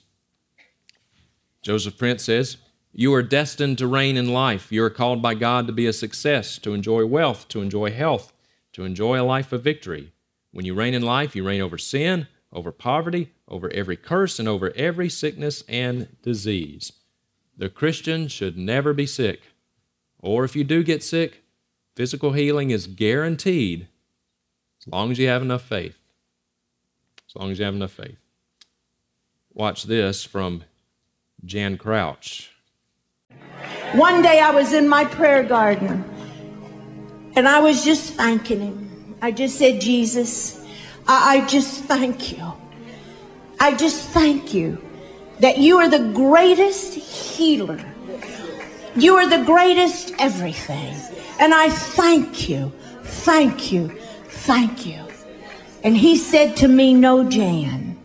Joseph Prince says, You are destined to reign in life. You are called by God to be a success, to enjoy wealth, to enjoy health, to enjoy a life of victory. When you reign in life, you reign over sin, over poverty, over every curse, and over every sickness and disease. The Christian should never be sick. Or if you do get sick, physical healing is guaranteed as long as you have enough faith. As long as you have enough faith. Watch this from Jan Crouch. One day I was in my prayer garden and I was just thanking him. I just said, Jesus, I, I just thank you. I just thank you that you are the greatest healer. You are the greatest everything. And I thank you, thank you, thank you. And he said to me, No, Jan,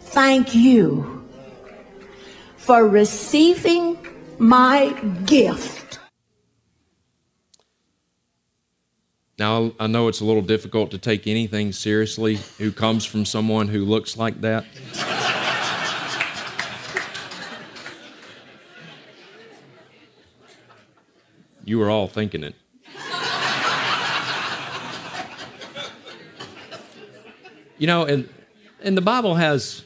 thank you for receiving my gift Now, I know it's a little difficult to take anything seriously who comes from someone who looks like that. you were all thinking it. you know, and and the Bible has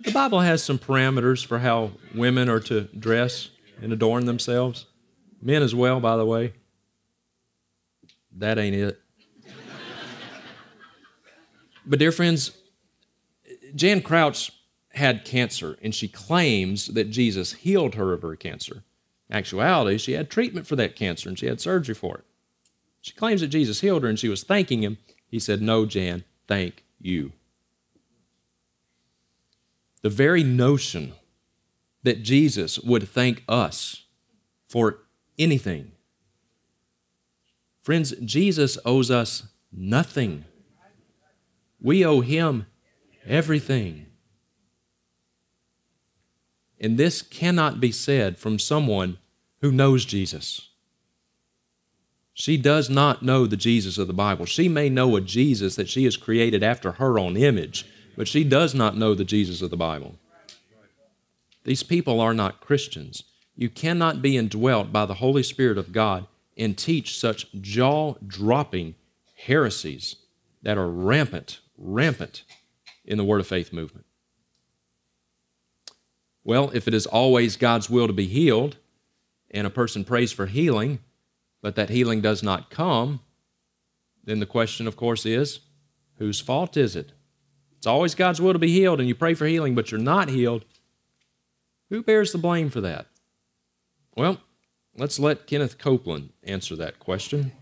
the Bible has some parameters for how women are to dress and adorn themselves. Men as well, by the way. That ain't it. but, dear friends, Jan Crouch had cancer, and she claims that Jesus healed her of her cancer. In actuality, she had treatment for that cancer and she had surgery for it. She claims that Jesus healed her and she was thanking him. He said, No, Jan, thank you. The very notion that Jesus would thank us for anything Friends, Jesus owes us nothing. We owe him everything. And this cannot be said from someone who knows Jesus. She does not know the Jesus of the Bible. She may know a Jesus that she has created after her own image, but she does not know the Jesus of the Bible. These people are not Christians. You cannot be indwelt by the Holy Spirit of God and teach such jaw dropping heresies that are rampant, rampant in the Word of Faith movement. Well, if it is always God's will to be healed, and a person prays for healing, but that healing does not come, then the question, of course, is whose fault is it? It's always God's will to be healed, and you pray for healing, but you're not healed. Who bears the blame for that? Well, Let's let Kenneth Copeland answer that question.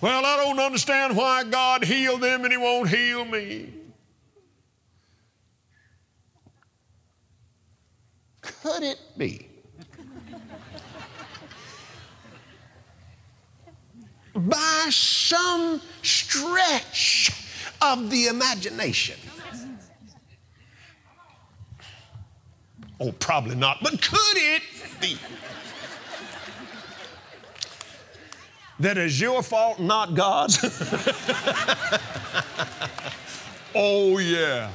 Well, I don't understand why God healed them and He won't heal me. Could it be? By some stretch of the imagination. Oh, probably not, but could it be? that is your fault, not God's? oh, yeah.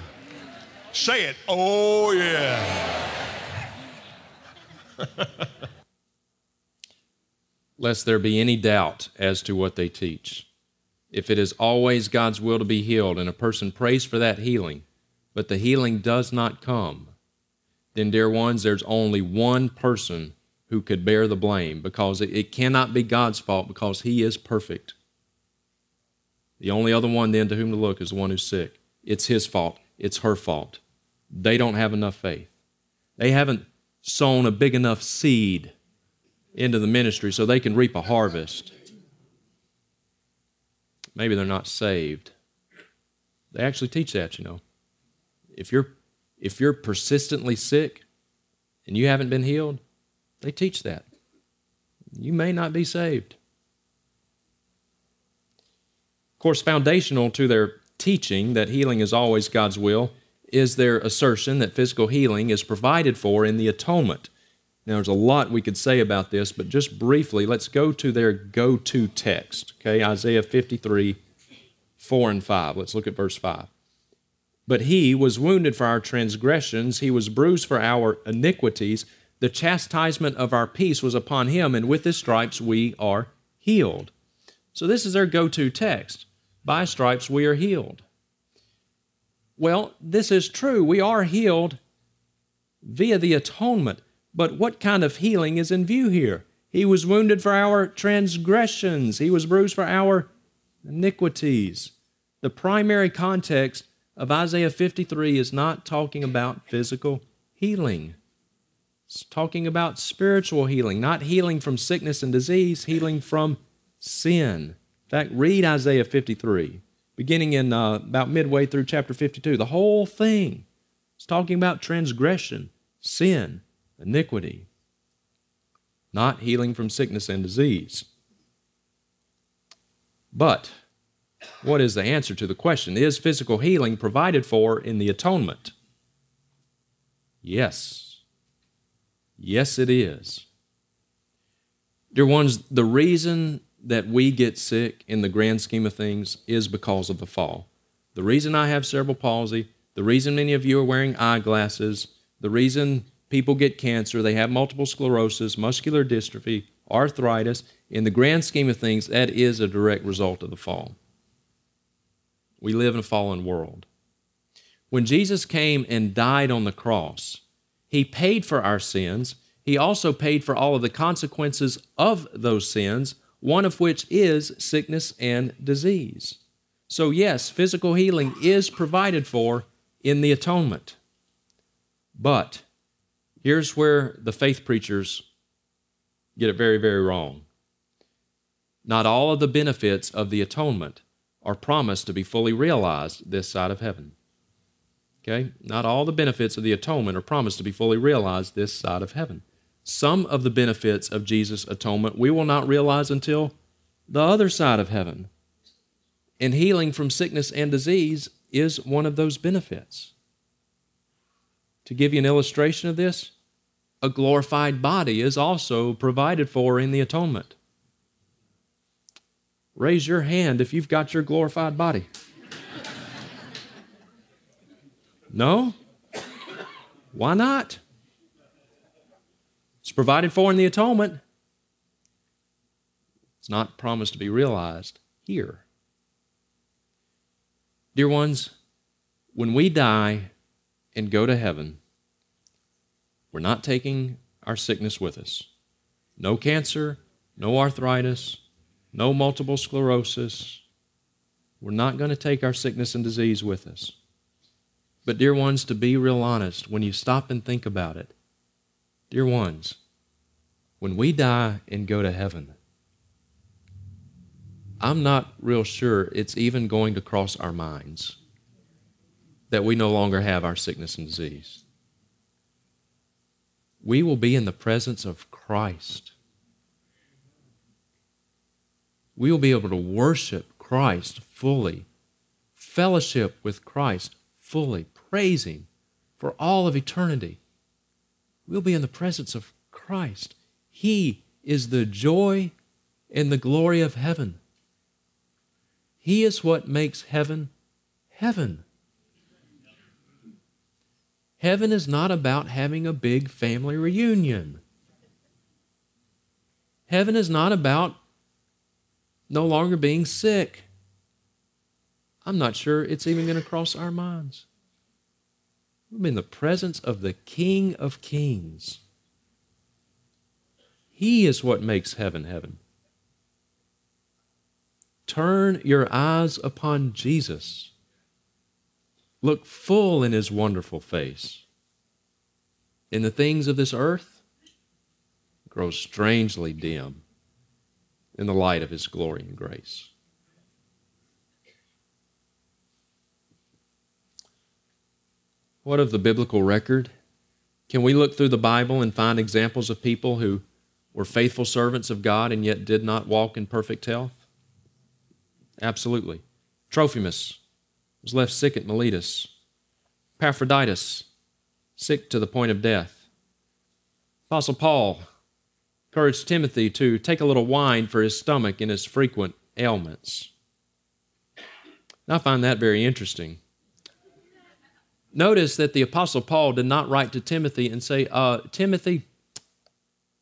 Say it. Oh, yeah. Lest there be any doubt as to what they teach. If it is always God's will to be healed and a person prays for that healing, but the healing does not come, then, dear ones, there's only one person who could bear the blame because it, cannot be God's fault because He is perfect. The only other one then to whom to look is the one who's sick. It's his fault. It's her fault. They don't have enough faith. They haven't sown a big enough seed into the ministry so they can reap a harvest. Maybe they're not saved. They actually teach that, you know. If you're if you're persistently sick and you haven't been healed, they teach that. You may not be saved. Of course, foundational to their teaching that healing is always God's will is their assertion that physical healing is provided for in the atonement. Now, there's a lot we could say about this, but just briefly, let's go to their go to text, okay? Isaiah 53, 4 and 5. Let's look at verse 5. But he was wounded for our transgressions, he was bruised for our iniquities. The chastisement of our peace was upon him, and with his stripes we are healed. So, this is their go to text. By stripes we are healed. Well, this is true. We are healed via the atonement. But what kind of healing is in view here? He was wounded for our transgressions, he was bruised for our iniquities. The primary context of Isaiah 53 is not talking about physical healing. It's talking about spiritual healing, not healing from sickness and disease, healing from sin. In fact, read Isaiah 53, beginning in uh, about midway through chapter 52. The whole thing is talking about transgression, sin, iniquity, not healing from sickness and disease. But what is the answer to the question? Is physical healing provided for in the atonement? Yes. Yes, it is. Dear ones, the reason that we get sick in the grand scheme of things is because of the fall. The reason I have cerebral palsy, the reason many of you are wearing eyeglasses, the reason people get cancer, they have multiple sclerosis, muscular dystrophy, arthritis, in the grand scheme of things, that is a direct result of the fall. We live in a fallen world. When Jesus came and died on the cross, he paid for our sins. He also paid for all of the consequences of those sins, one of which is sickness and disease. So, yes, physical healing is provided for in the atonement. But here's where the faith preachers get it very, very wrong. Not all of the benefits of the atonement are promised to be fully realized this side of heaven. Okay? Not all the benefits of the atonement are promised to be fully realized this side of heaven. Some of the benefits of Jesus' atonement we will not realize until the other side of heaven. And healing from sickness and disease is one of those benefits. To give you an illustration of this, a glorified body is also provided for in the atonement. Raise your hand if you've got your glorified body. No? Why not? It's provided for in the atonement. It's not promised to be realized here. Dear ones, when we die and go to heaven, we're not taking our sickness with us. No cancer, no arthritis, no multiple sclerosis. We're not going to take our sickness and disease with us. But, dear ones, to be real honest, when you stop and think about it, dear ones, when we die and go to heaven, I'm not real sure it's even going to cross our minds that we no longer have our sickness and disease. We will be in the presence of Christ we will be able to worship Christ fully, fellowship with Christ fully, praise Him for all of eternity. We'll be in the presence of Christ. He is the joy and the glory of heaven. He is what makes heaven heaven. Heaven is not about having a big family reunion. Heaven is not about no longer being sick. I'm not sure it's even going to cross our minds. I'm in the presence of the King of Kings. He is what makes heaven heaven. Turn your eyes upon Jesus. Look full in his wonderful face. In the things of this earth, grow strangely dim in the light of his glory and grace. What of the biblical record? Can we look through the Bible and find examples of people who were faithful servants of God and yet did not walk in perfect health? Absolutely. Trophimus was left sick at Miletus. Epaphroditus, sick to the point of death. Apostle Paul encouraged Timothy to take a little wine for his stomach in his frequent ailments. I find that very interesting. Notice that the Apostle Paul did not write to Timothy and say, uh, Timothy,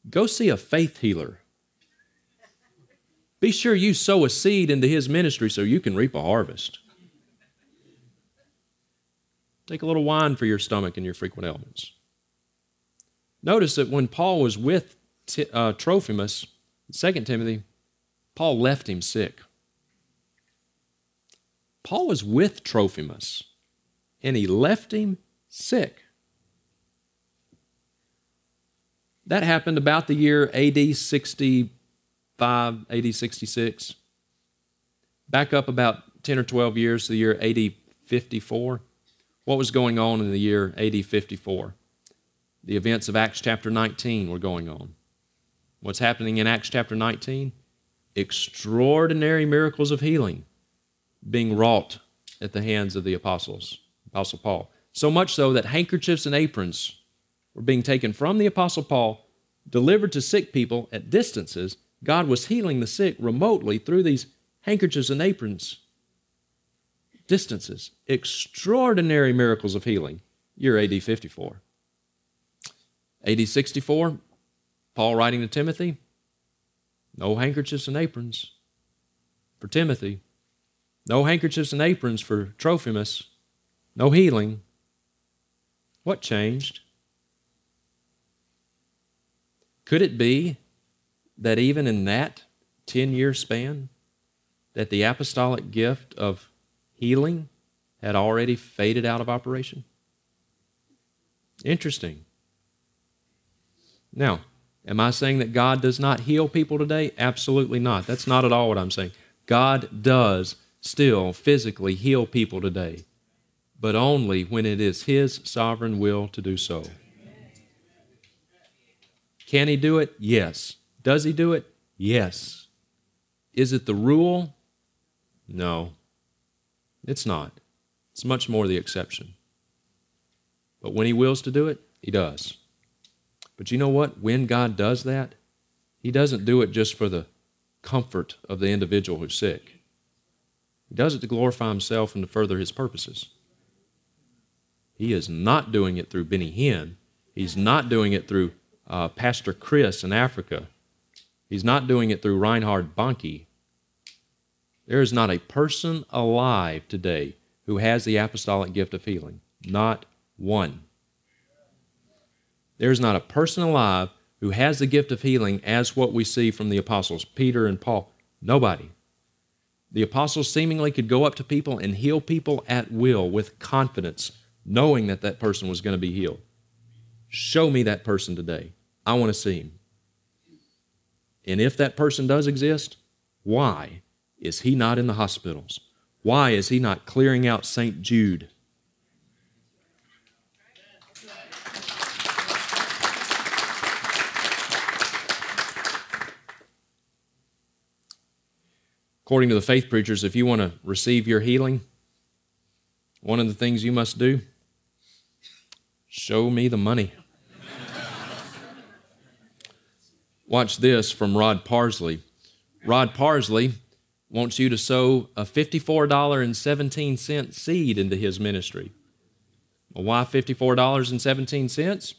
go see a faith healer. Be sure you sow a seed into his ministry so you can reap a harvest. Take a little wine for your stomach and your frequent ailments. Notice that when Paul was with uh, Trophimus, 2 Timothy, Paul left him sick. Paul was with Trophimus and he left him sick. That happened about the year AD 65, AD 66. Back up about 10 or 12 years to the year AD 54. What was going on in the year AD 54? The events of Acts chapter 19 were going on. What's happening in Acts chapter 19? Extraordinary miracles of healing being wrought at the hands of the apostles. Apostle Paul. So much so that handkerchiefs and aprons were being taken from the Apostle Paul, delivered to sick people at distances. God was healing the sick remotely through these handkerchiefs and aprons. Distances. Extraordinary miracles of healing. Year AD 54. AD 64, Paul writing to Timothy, no handkerchiefs and aprons for Timothy, no handkerchiefs and aprons for Trophimus, no healing. What changed? Could it be that even in that 10 year span, that the apostolic gift of healing had already faded out of operation? Interesting. Now, am I saying that God does not heal people today? Absolutely not. That's not at all what I'm saying. God does still physically heal people today but only when it is His sovereign will to do so. Can He do it? Yes. Does He do it? Yes. Is it the rule? No. It's not. It's much more the exception. But when He wills to do it, He does. But you know what? When God does that, He doesn't do it just for the comfort of the individual who's sick. He does it to glorify Himself and to further His purposes. He is not doing it through Benny Hinn. He's not doing it through uh, Pastor Chris in Africa. He's not doing it through Reinhard Bonnke. There is not a person alive today who has the apostolic gift of healing. Not one. There is not a person alive who has the gift of healing as what we see from the apostles, Peter and Paul. Nobody. The apostles seemingly could go up to people and heal people at will with confidence knowing that that person was going to be healed. Show me that person today. I want to see him. And if that person does exist, why is he not in the hospitals? Why is he not clearing out St. Jude? According to the faith preachers, if you want to receive your healing, one of the things you must do Show me the money. Watch this from Rod Parsley. Rod Parsley wants you to sow a $54.17 seed into his ministry. Well, why $54.17?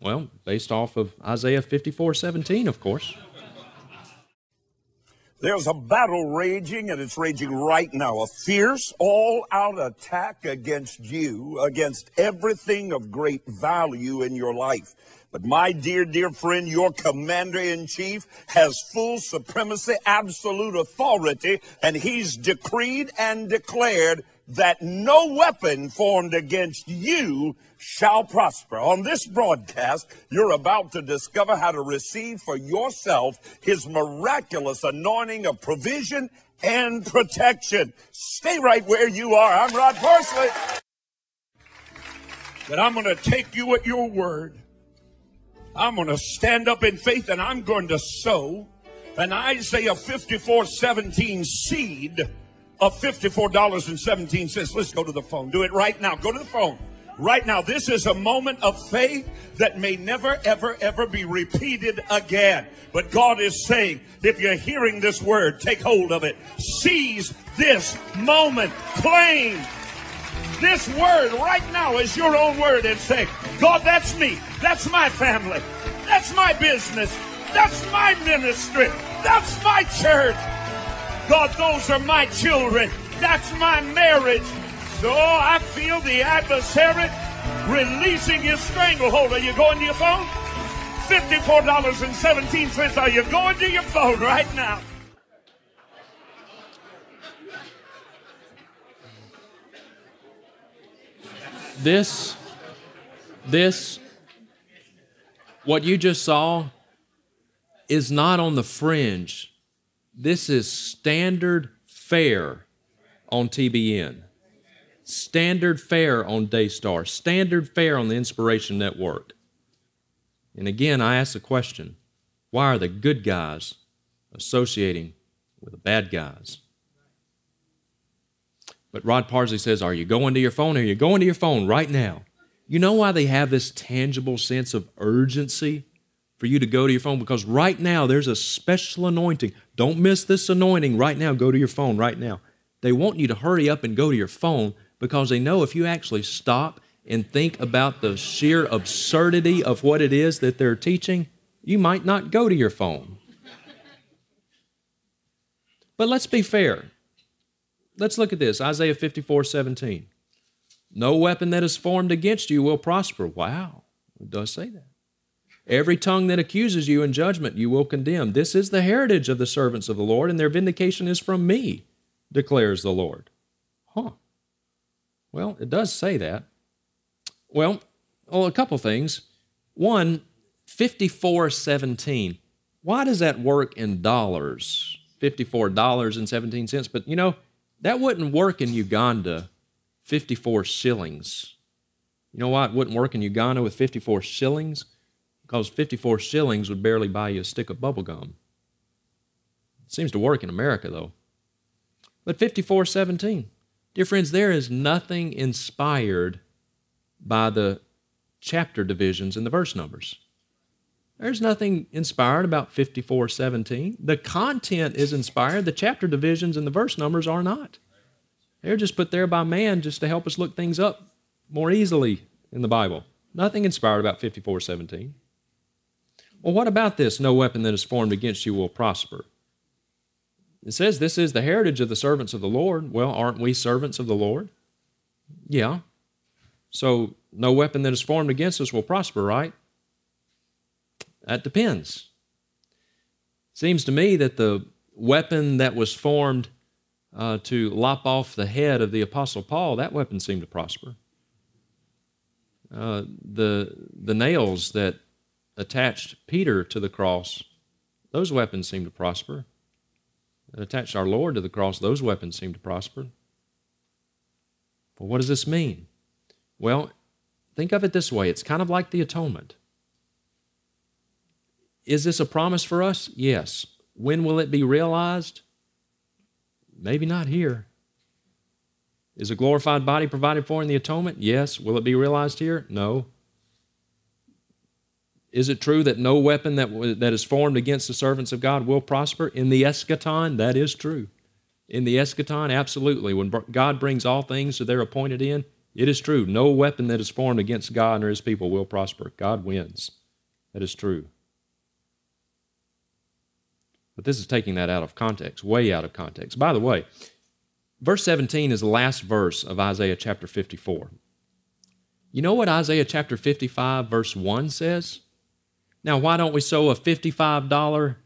Well, based off of Isaiah 54:17, of course. There's a battle raging, and it's raging right now. A fierce, all out attack against you, against everything of great value in your life. But my dear, dear friend, your commander in chief has full supremacy, absolute authority, and he's decreed and declared that no weapon formed against you shall prosper. On this broadcast, you're about to discover how to receive for yourself his miraculous anointing of provision and protection. Stay right where you are. I'm Rod Parsley. But I'm going to take you at your word. I'm going to stand up in faith and I'm going to sow an Isaiah 54 17 seed of $54.17. Let's go to the phone. Do it right now. Go to the phone. Right now, this is a moment of faith that may never, ever, ever be repeated again. But God is saying, if you're hearing this word, take hold of it. Seize this moment. Claim this word right now is your own word and say, God, that's me. That's my family. That's my business. That's my ministry. That's my church. God, those are my children. That's my marriage. So oh, I feel the adversary releasing his stranglehold. Are you going to your phone? $54.17. Are you going to your phone right now? This, this, what you just saw is not on the fringe. This is standard fare on TBN, standard fare on Daystar, standard fare on the Inspiration Network. And again, I ask the question why are the good guys associating with the bad guys? But Rod Parsley says, Are you going to your phone? Are you going to your phone right now? You know why they have this tangible sense of urgency for you to go to your phone? Because right now there's a special anointing. Don't miss this anointing right now. Go to your phone right now. They want you to hurry up and go to your phone because they know if you actually stop and think about the sheer absurdity of what it is that they're teaching, you might not go to your phone. But let's be fair. Let's look at this Isaiah 54 17. No weapon that is formed against you will prosper. Wow, it does say that. Every tongue that accuses you in judgment you will condemn. This is the heritage of the servants of the Lord, and their vindication is from me, declares the Lord. Huh. Well, it does say that. Well, well a couple things. One, 5417. Why does that work in dollars? $54.17. But you know, that wouldn't work in Uganda, 54 shillings. You know why it wouldn't work in Uganda with 54 shillings? Because 54 shillings would barely buy you a stick of bubble gum. It seems to work in America, though. But 5417. Dear friends, there is nothing inspired by the chapter divisions and the verse numbers. There's nothing inspired about 5417. The content is inspired, the chapter divisions and the verse numbers are not. They're just put there by man just to help us look things up more easily in the Bible. Nothing inspired about 5417. Well, what about this? No weapon that is formed against you will prosper. It says this is the heritage of the servants of the Lord. Well, aren't we servants of the Lord? Yeah. So, no weapon that is formed against us will prosper, right? That depends. Seems to me that the weapon that was formed uh, to lop off the head of the Apostle Paul, that weapon seemed to prosper. Uh, the, the nails that attached Peter to the cross, those weapons seemed to prosper. Attached our Lord to the cross, those weapons seemed to prosper. But what does this mean? Well, think of it this way it's kind of like the atonement. Is this a promise for us? Yes. When will it be realized? Maybe not here. Is a glorified body provided for in the atonement? Yes. Will it be realized here? No. Is it true that no weapon that, that is formed against the servants of God will prosper? In the eschaton, that is true. In the eschaton, absolutely. When God brings all things to their appointed end, It is true. No weapon that is formed against God or his people will prosper. God wins. That is true. But this is taking that out of context, way out of context. By the way, verse 17 is the last verse of Isaiah chapter 54. You know what Isaiah chapter 55, verse 1 says? Now, why don't we sow a $55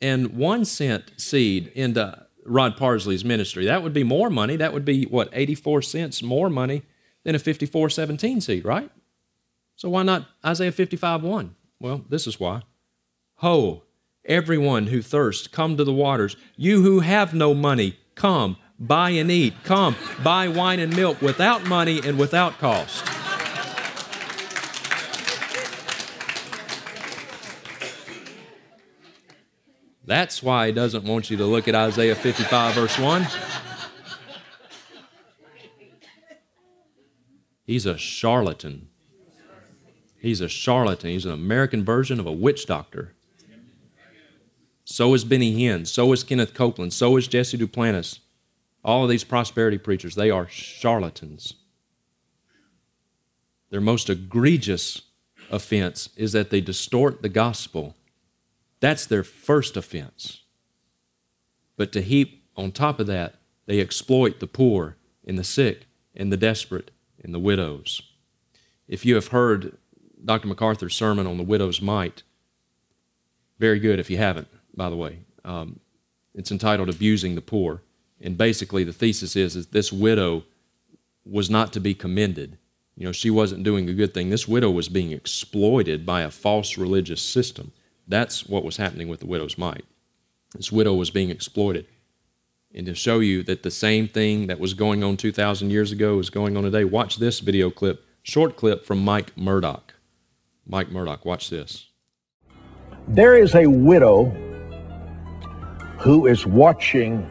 and one cent seed into Rod Parsley's ministry? That would be more money. That would be, what, 84 cents more money than a 5417 seed, right? So why not Isaiah 55 1? Well, this is why. Ho, everyone who thirsts, come to the waters. You who have no money, come, buy and eat. Come, buy wine and milk without money and without cost. That's why he doesn't want you to look at Isaiah 55, verse 1. He's a charlatan. He's a charlatan. He's an American version of a witch doctor. So is Benny Hinn. So is Kenneth Copeland. So is Jesse Duplantis. All of these prosperity preachers, they are charlatans. Their most egregious offense is that they distort the gospel that's their first offense. But to heap on top of that, they exploit the poor and the sick and the desperate and the widows. If you have heard Dr. MacArthur's sermon on the widow's mite, very good if you haven't, by the way. Um, it's entitled Abusing the Poor. And basically, the thesis is that this widow was not to be commended. You know, she wasn't doing a good thing. This widow was being exploited by a false religious system. That's what was happening with the widow's mite. This widow was being exploited. And to show you that the same thing that was going on 2,000 years ago is going on today, watch this video clip, short clip from Mike Murdock. Mike Murdock, watch this. There is a widow who is watching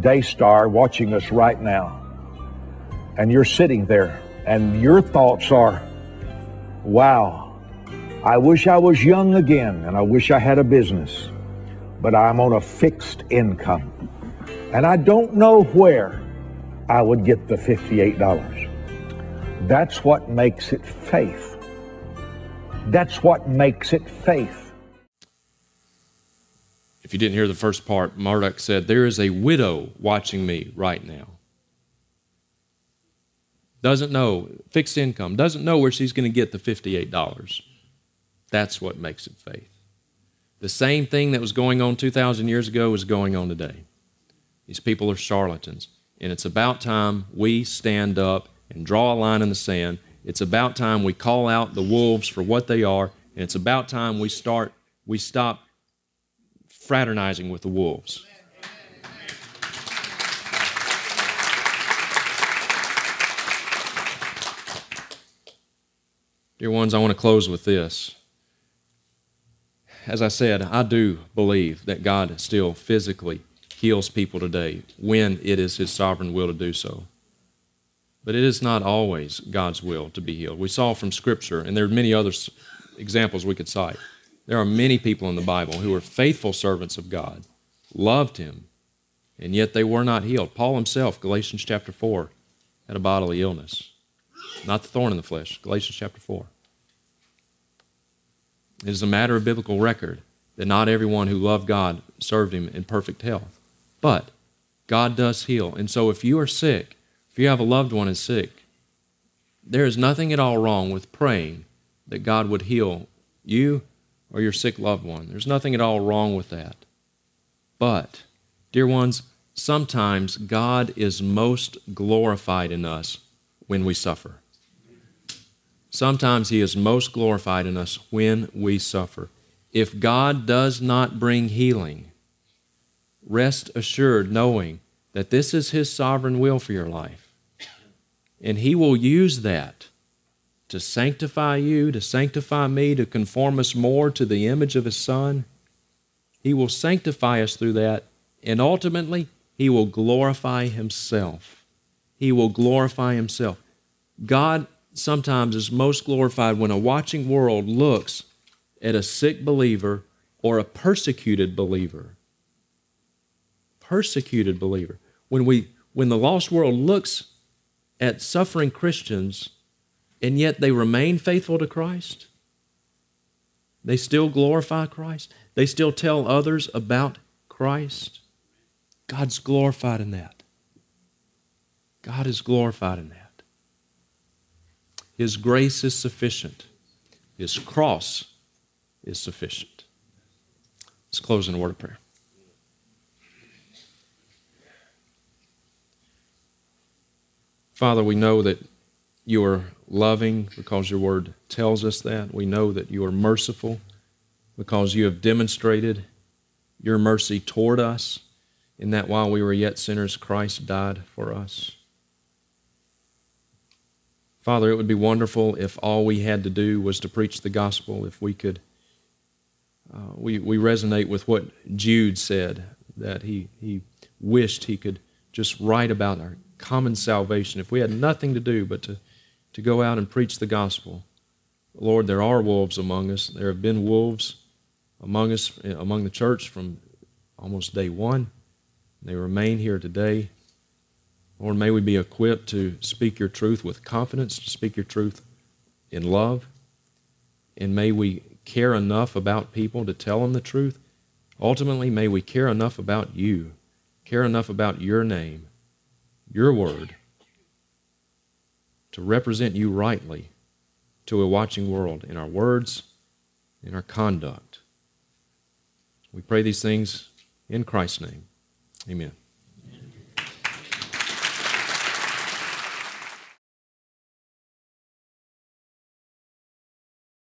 Daystar, watching us right now. And you're sitting there, and your thoughts are, wow, I wish I was young again and I wish I had a business, but I'm on a fixed income. And I don't know where I would get the $58. That's what makes it faith. That's what makes it faith. If you didn't hear the first part, Murdock said, There is a widow watching me right now. Doesn't know, fixed income, doesn't know where she's going to get the $58. That's what makes it faith. The same thing that was going on 2,000 years ago is going on today. These people are charlatans. And it's about time we stand up and draw a line in the sand. It's about time we call out the wolves for what they are. And it's about time we start, we stop fraternizing with the wolves. Dear ones, I want to close with this as I said, I do believe that God still physically heals people today when it is His sovereign will to do so. But it is not always God's will to be healed. We saw from Scripture, and there are many other examples we could cite. There are many people in the Bible who were faithful servants of God, loved Him, and yet they were not healed. Paul himself, Galatians chapter 4, had a bodily illness. Not the thorn in the flesh, Galatians chapter 4. It is a matter of biblical record that not everyone who loved God served Him in perfect health. But God does heal. And so if you are sick, if you have a loved one is sick, there is nothing at all wrong with praying that God would heal you or your sick loved one. There's nothing at all wrong with that. But, dear ones, sometimes God is most glorified in us when we suffer. Sometimes He is most glorified in us when we suffer. If God does not bring healing, rest assured knowing that this is His sovereign will for your life. And He will use that to sanctify you, to sanctify me, to conform us more to the image of His Son. He will sanctify us through that, and ultimately, He will glorify Himself. He will glorify Himself. God sometimes is most glorified when a watching world looks at a sick believer or a persecuted believer. Persecuted believer. When we when the lost world looks at suffering Christians, and yet they remain faithful to Christ? They still glorify Christ. They still tell others about Christ. God's glorified in that. God is glorified in that. His grace is sufficient. His cross is sufficient. Let's close in a word of prayer. Father, we know that you are loving because your word tells us that. We know that you are merciful because you have demonstrated your mercy toward us in that while we were yet sinners, Christ died for us. Father, it would be wonderful if all we had to do was to preach the gospel, if we could. Uh, we, we resonate with what Jude said, that he, he wished he could just write about our common salvation. If we had nothing to do but to, to go out and preach the gospel, Lord, there are wolves among us. There have been wolves among us, among the church from almost day one. They remain here today. Lord, may we be equipped to speak your truth with confidence, to speak your truth in love. And may we care enough about people to tell them the truth. Ultimately, may we care enough about you, care enough about your name, your word, to represent you rightly to a watching world in our words, in our conduct. We pray these things in Christ's name. Amen.